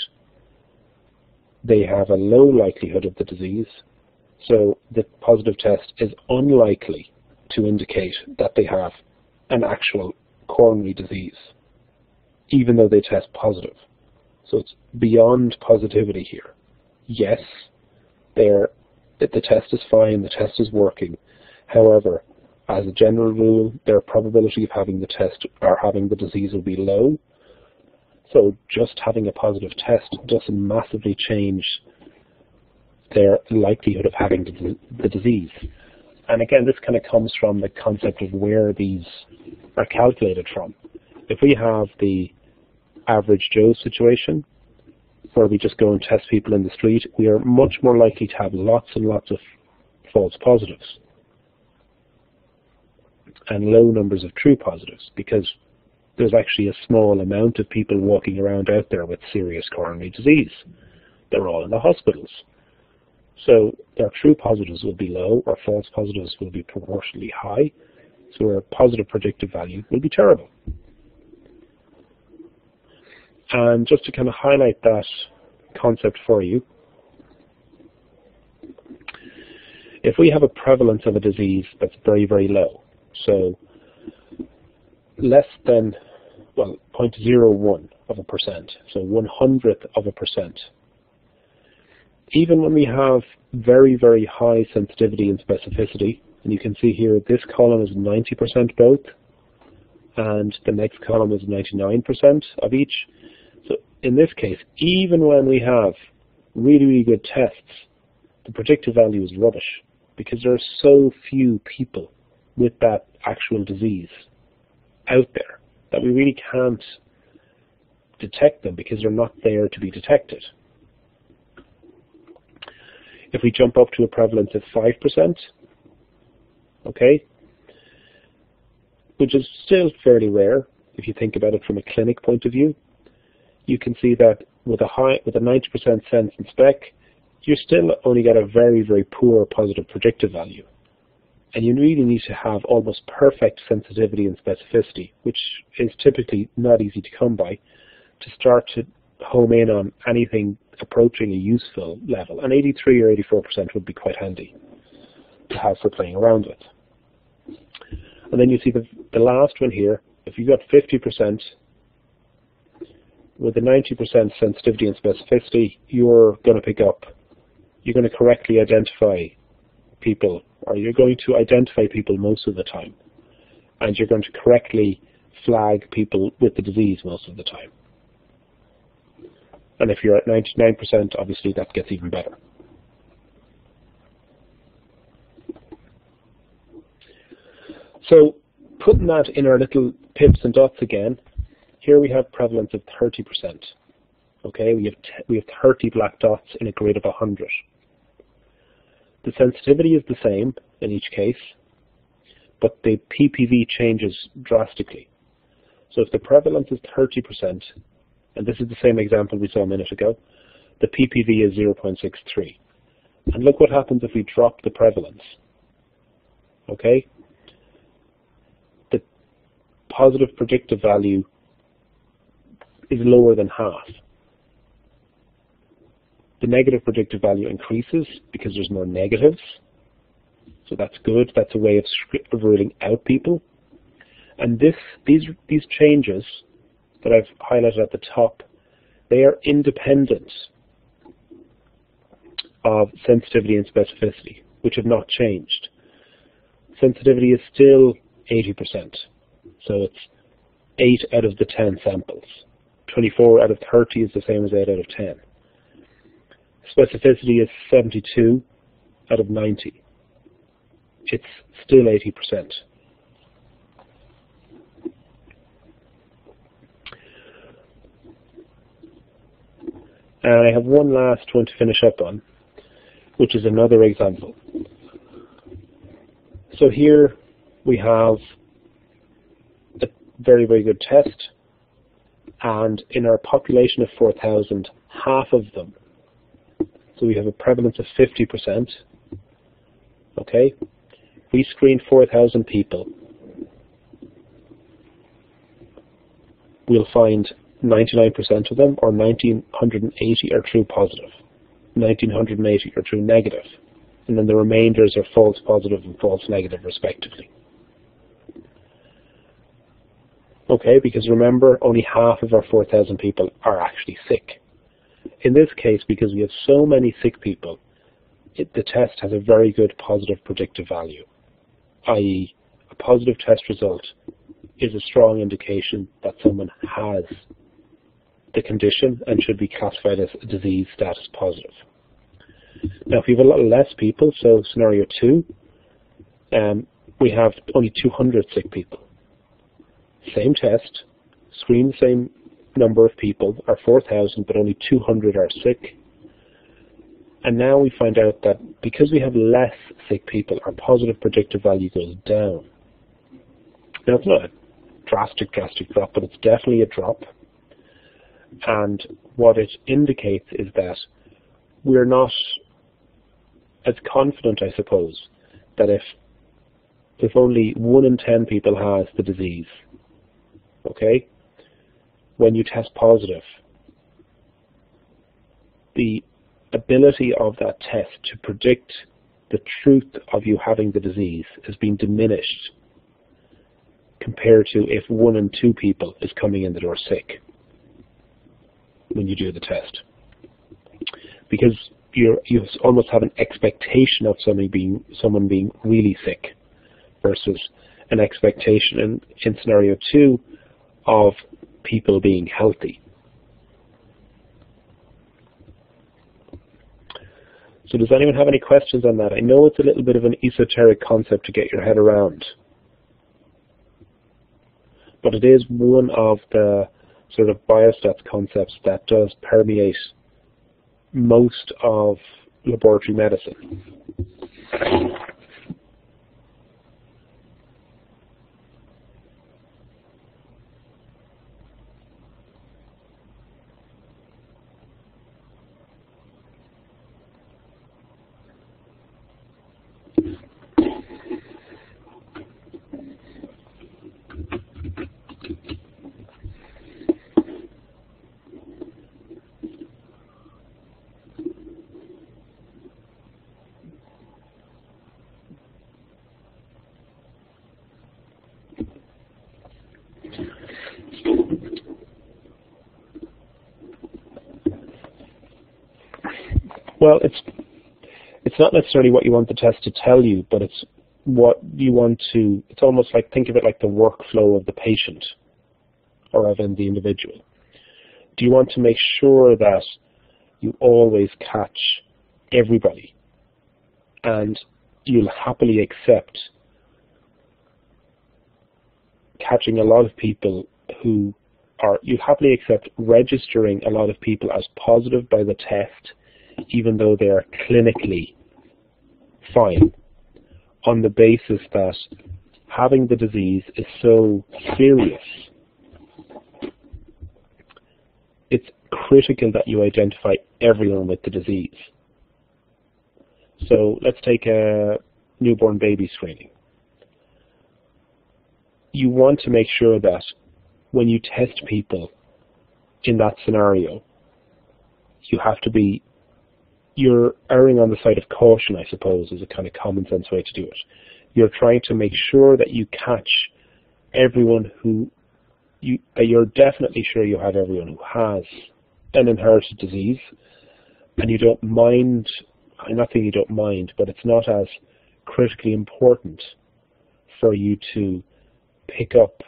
Speaker 1: they have a low likelihood of the disease, so the positive test is unlikely to indicate that they have an actual coronary disease, even though they test positive. So it's beyond positivity here. Yes, the test is fine, the test is working. However, as a general rule, their probability of having the test or having the disease will be low. So just having a positive test doesn't massively change their likelihood of having the disease. And again, this kind of comes from the concept of where these are calculated from. If we have the average Joe situation, where we just go and test people in the street, we are much more likely to have lots and lots of false positives and low numbers of true positives because there's actually a small amount of people walking around out there with serious coronary disease. They're all in the hospitals. So our true positives will be low or false positives will be proportionally high. So our positive predictive value will be terrible. And just to kind of highlight that concept for you, if we have a prevalence of a disease that's very, very low, so less than, well, 0.01 of a percent, so one hundredth of a percent, even when we have very, very high sensitivity and specificity, and you can see here this column is 90% both, and the next column is 99% of each, So in this case, even when we have really, really good tests, the predictive value is rubbish because there are so few people with that actual disease out there that we really can't detect them because they're not there to be detected. If we jump up to a prevalence of 5%, okay, which is still fairly rare if you think about it from a clinic point of view, you can see that with a high, with a 90% sense and spec, you still only get a very, very poor positive predictive value. And you really need to have almost perfect sensitivity and specificity, which is typically not easy to come by, to start to home in on anything approaching a useful level. And 83 or 84% would be quite handy to have for playing around with. And then you see the, the last one here, if you've got 50%, with a 90% sensitivity and specificity, you're going to pick up, you're going to correctly identify people, or you're going to identify people most of the time. And you're going to correctly flag people with the disease most of the time. And if you're at 99%, obviously that gets even better. So putting that in our little pips and dots again, here we have prevalence of 30%. Okay, we have, we have 30 black dots in a grid of 100. The sensitivity is the same in each case, but the PPV changes drastically. So if the prevalence is 30%, and this is the same example we saw a minute ago, the PPV is 0.63. And look what happens if we drop the prevalence. Okay? The positive predictive value is lower than half. The negative predictive value increases because there's more negatives. So that's good. That's a way of, of ruling out people. And this, these, these changes that I've highlighted at the top, they are independent of sensitivity and specificity, which have not changed. Sensitivity is still 80%. So it's 8 out of the 10 samples. 24 out of 30 is the same as 8 out of 10. Specificity is 72 out of 90. it's still 80%. And I have one last one to finish up on, which is another example. So here we have a very, very good test, and in our population of 4,000, half of them, so we have a prevalence of 50%, okay? We screen 4,000 people. We'll find 99% of them, or 1980 are true positive. 1980 are true negative. And then the remainders are false positive and false negative, respectively. Okay, because remember, only half of our 4,000 people are actually sick. In this case, because we have so many sick people, it, the test has a very good positive predictive value, i.e., a positive test result is a strong indication that someone has the condition and should be classified as disease status positive. Now, if you have a lot less people, so scenario two, um, we have only 200 sick people. Same test, screen the same number of people, are 4,000, but only 200 are sick. And now we find out that because we have less sick people, our positive predictive value goes down. Now, it's not a drastic, drastic drop, but it's definitely a drop. And what it indicates is that we're not as confident, I suppose, that if if only one in ten people has the disease, okay, when you test positive, the ability of that test to predict the truth of you having the disease has been diminished compared to if one in two people is coming in the door sick when you do the test. Because you you almost have an expectation of somebody being someone being really sick versus an expectation in, in scenario two of people being healthy. So does anyone have any questions on that? I know it's a little bit of an esoteric concept to get your head around. But it is one of the sort of biostats concepts that does permeate most of laboratory medicine. Well, it's it's not necessarily what you want the test to tell you, but it's what you want to. It's almost like think of it like the workflow of the patient or of the individual. Do you want to make sure that you always catch everybody, and you'll happily accept catching a lot of people who are you happily accept registering a lot of people as positive by the test even though they are clinically fine, on the basis that having the disease is so serious, it's critical that you identify everyone with the disease. So let's take a newborn baby screening. You want to make sure that when you test people in that scenario, you have to be you're erring on the side of caution, I suppose, is a kind of common sense way to do it. You're trying to make sure that you catch everyone who you that you're definitely sure you have everyone who has an inherited disease, and you don't mind. I'm not saying you don't mind, but it's not as critically important for you to pick up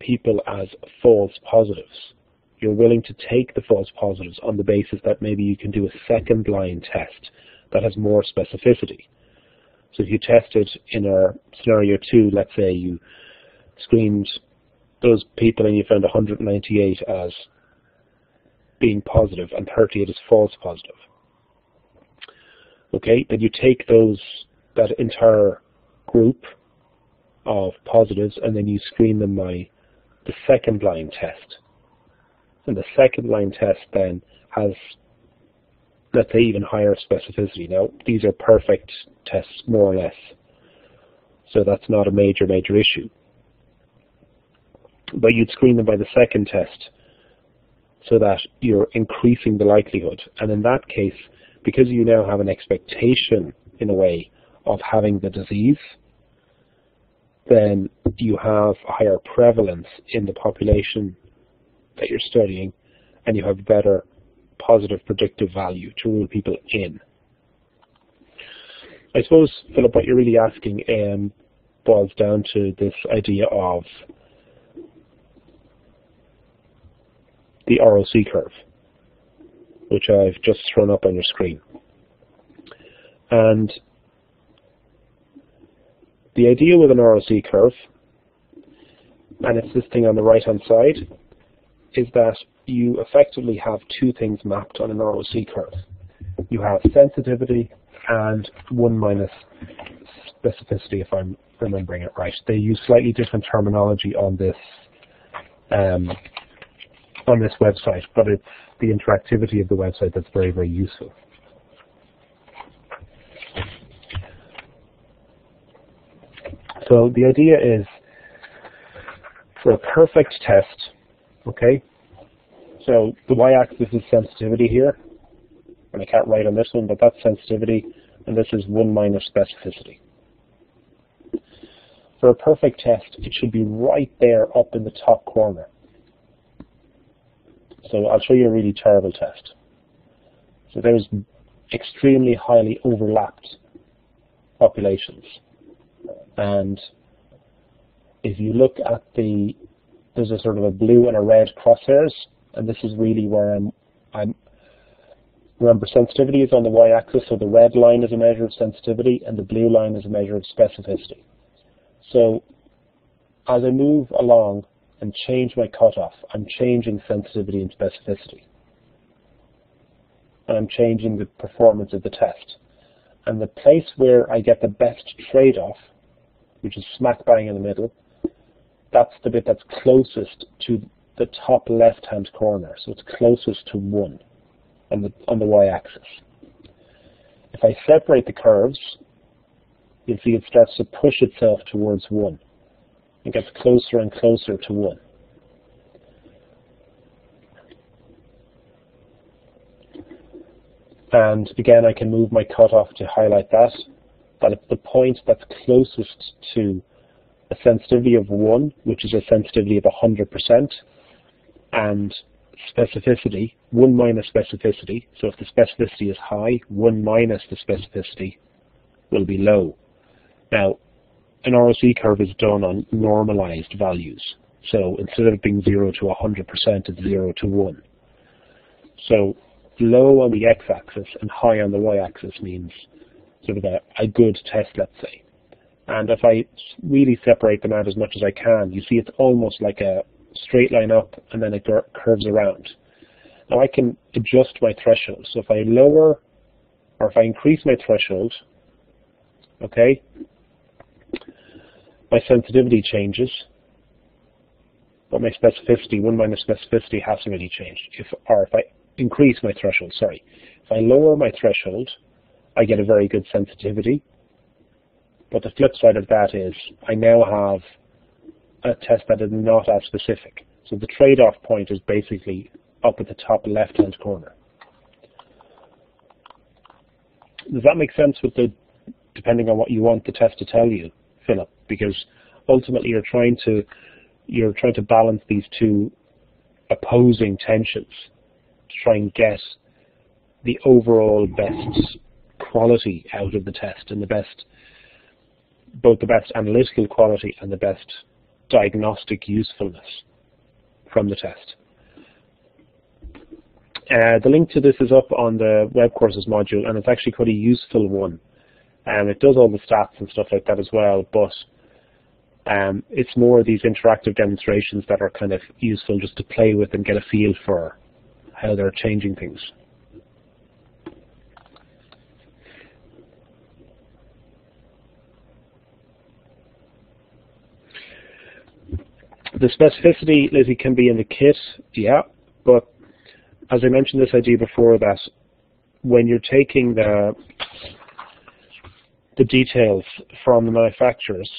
Speaker 1: people as false positives you're willing to take the false positives on the basis that maybe you can do a second line test that has more specificity. So if you tested in a scenario two, let's say you screened those people and you found 198 as being positive and 38 as false positive. Okay, then you take those that entire group of positives and then you screen them by the second line test. And the second line test then has, let's say, even higher specificity. Now, these are perfect tests, more or less. So that's not a major, major issue. But you'd screen them by the second test so that you're increasing the likelihood. And in that case, because you now have an expectation, in a way, of having the disease, then you have a higher prevalence in the population that you're studying, and you have better positive predictive value to rule people in. I suppose, Philip, what you're really asking um, boils down to this idea of the ROC curve, which I've just thrown up on your screen. And the idea with an ROC curve, and it's this thing on the right hand side, is that you effectively have two things mapped on an ROC curve. You have sensitivity and 1 minus specificity, if I'm remembering it right. They use slightly different terminology on this um, on this website, but it's the interactivity of the website that's very, very useful. So the idea is for a perfect test, okay, so the y-axis is sensitivity here, and I can't write on this one, but that's sensitivity, and this is 1 minus specificity. For a perfect test, it should be right there up in the top corner. So I'll show you a really terrible test. So there's extremely highly overlapped populations. And if you look at the, there's a sort of a blue and a red crosshairs, and this is really where I'm, I'm remember sensitivity is on the y-axis, so the red line is a measure of sensitivity, and the blue line is a measure of specificity. So as I move along, and change my cutoff. I'm changing sensitivity and specificity. And I'm changing the performance of the test. And the place where I get the best trade-off, which is smack bang in the middle, that's the bit that's closest to the top left-hand corner. So it's closest to 1 on the, on the y-axis. If I separate the curves, you'll see it starts to push itself towards 1 it gets closer and closer to 1. And again, I can move my cutoff to highlight that. But at the point that's closest to a sensitivity of 1, which is a sensitivity of 100%, and specificity, 1 minus specificity, so if the specificity is high, 1 minus the specificity will be low. Now, an ROC curve is done on normalized values. So instead of being 0 to 100%, it's 0 to 1. So low on the x-axis and high on the y-axis means sort of a, a good test, let's say. And if I really separate them out as much as I can, you see it's almost like a straight line up and then it curves around. Now I can adjust my threshold. So if I lower or if I increase my threshold, okay, my sensitivity changes, but my specificity, 1 minus specificity hasn't really changed. If, or if I increase my threshold, sorry. If I lower my threshold, I get a very good sensitivity. But the flip side of that is I now have a test that is not as specific. So the trade-off point is basically up at the top left-hand corner. Does that make sense with the, depending on what you want the test to tell you? Philip, because ultimately you're trying to you're trying to balance these two opposing tensions to try and get the overall best quality out of the test and the best both the best analytical quality and the best diagnostic usefulness from the test. Uh, the link to this is up on the web courses module and it's actually quite a useful one Um, it does all the stats and stuff like that as well, but um, it's more of these interactive demonstrations that are kind of useful just to play with and get a feel for how they're changing things. The specificity, Lizzie, can be in the kit, yeah, but as I mentioned this idea before that when you're taking the the details from the manufacturers,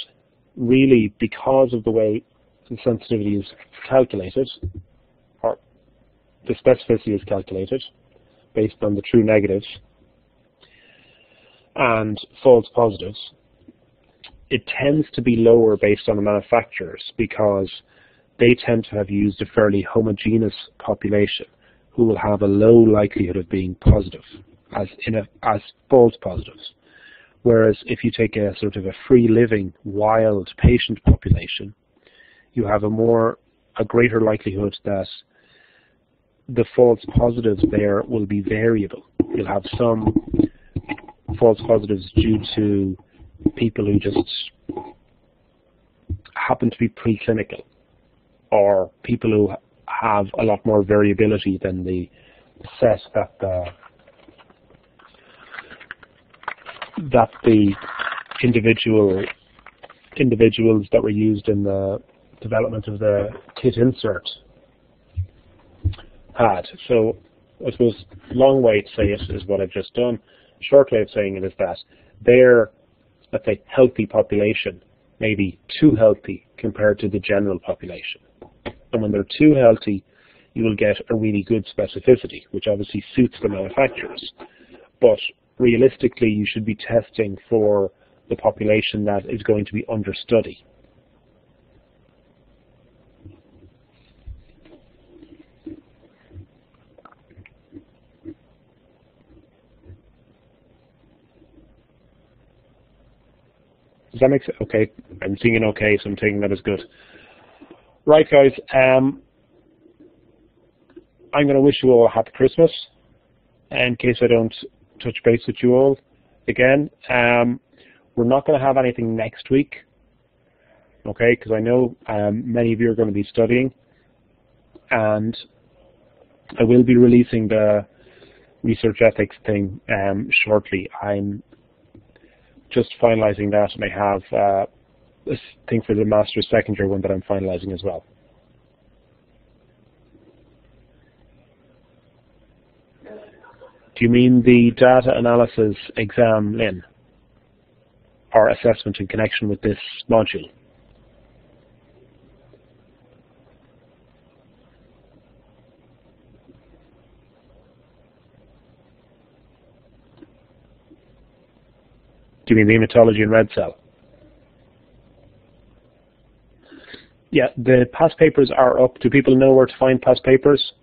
Speaker 1: really because of the way the sensitivity is calculated, or the specificity is calculated based on the true negatives and false positives, it tends to be lower based on the manufacturers because they tend to have used a fairly homogeneous population who will have a low likelihood of being positive as in a, as false positives. Whereas if you take a sort of a free living wild patient population, you have a more a greater likelihood that the false positives there will be variable. You'll have some false positives due to people who just happen to be preclinical or people who have a lot more variability than the set that the that the individual individuals that were used in the development of the kit insert had. So I suppose long way to say it is what I've just done. Short way of saying it is that their, let's say, healthy population may be too healthy compared to the general population. And when they're too healthy, you will get a really good specificity, which obviously suits the manufacturers. But realistically, you should be testing for the population that is going to be under study. Does that make sense? Okay, I'm seeing okay, so I'm taking that as good. Right, guys, um, I'm going to wish you all a happy Christmas. In case I don't touch base with you all again, um, we're not going to have anything next week, okay, because I know um, many of you are going to be studying, and I will be releasing the research ethics thing um, shortly. I'm just finalizing that, and I have uh, a thing for the master's second year one that I'm finalizing as well. Do you mean the data analysis exam, Lynn? Or assessment in connection with this module? Do you mean hematology and red cell? Yeah, the past papers are up. Do people know where to find past papers?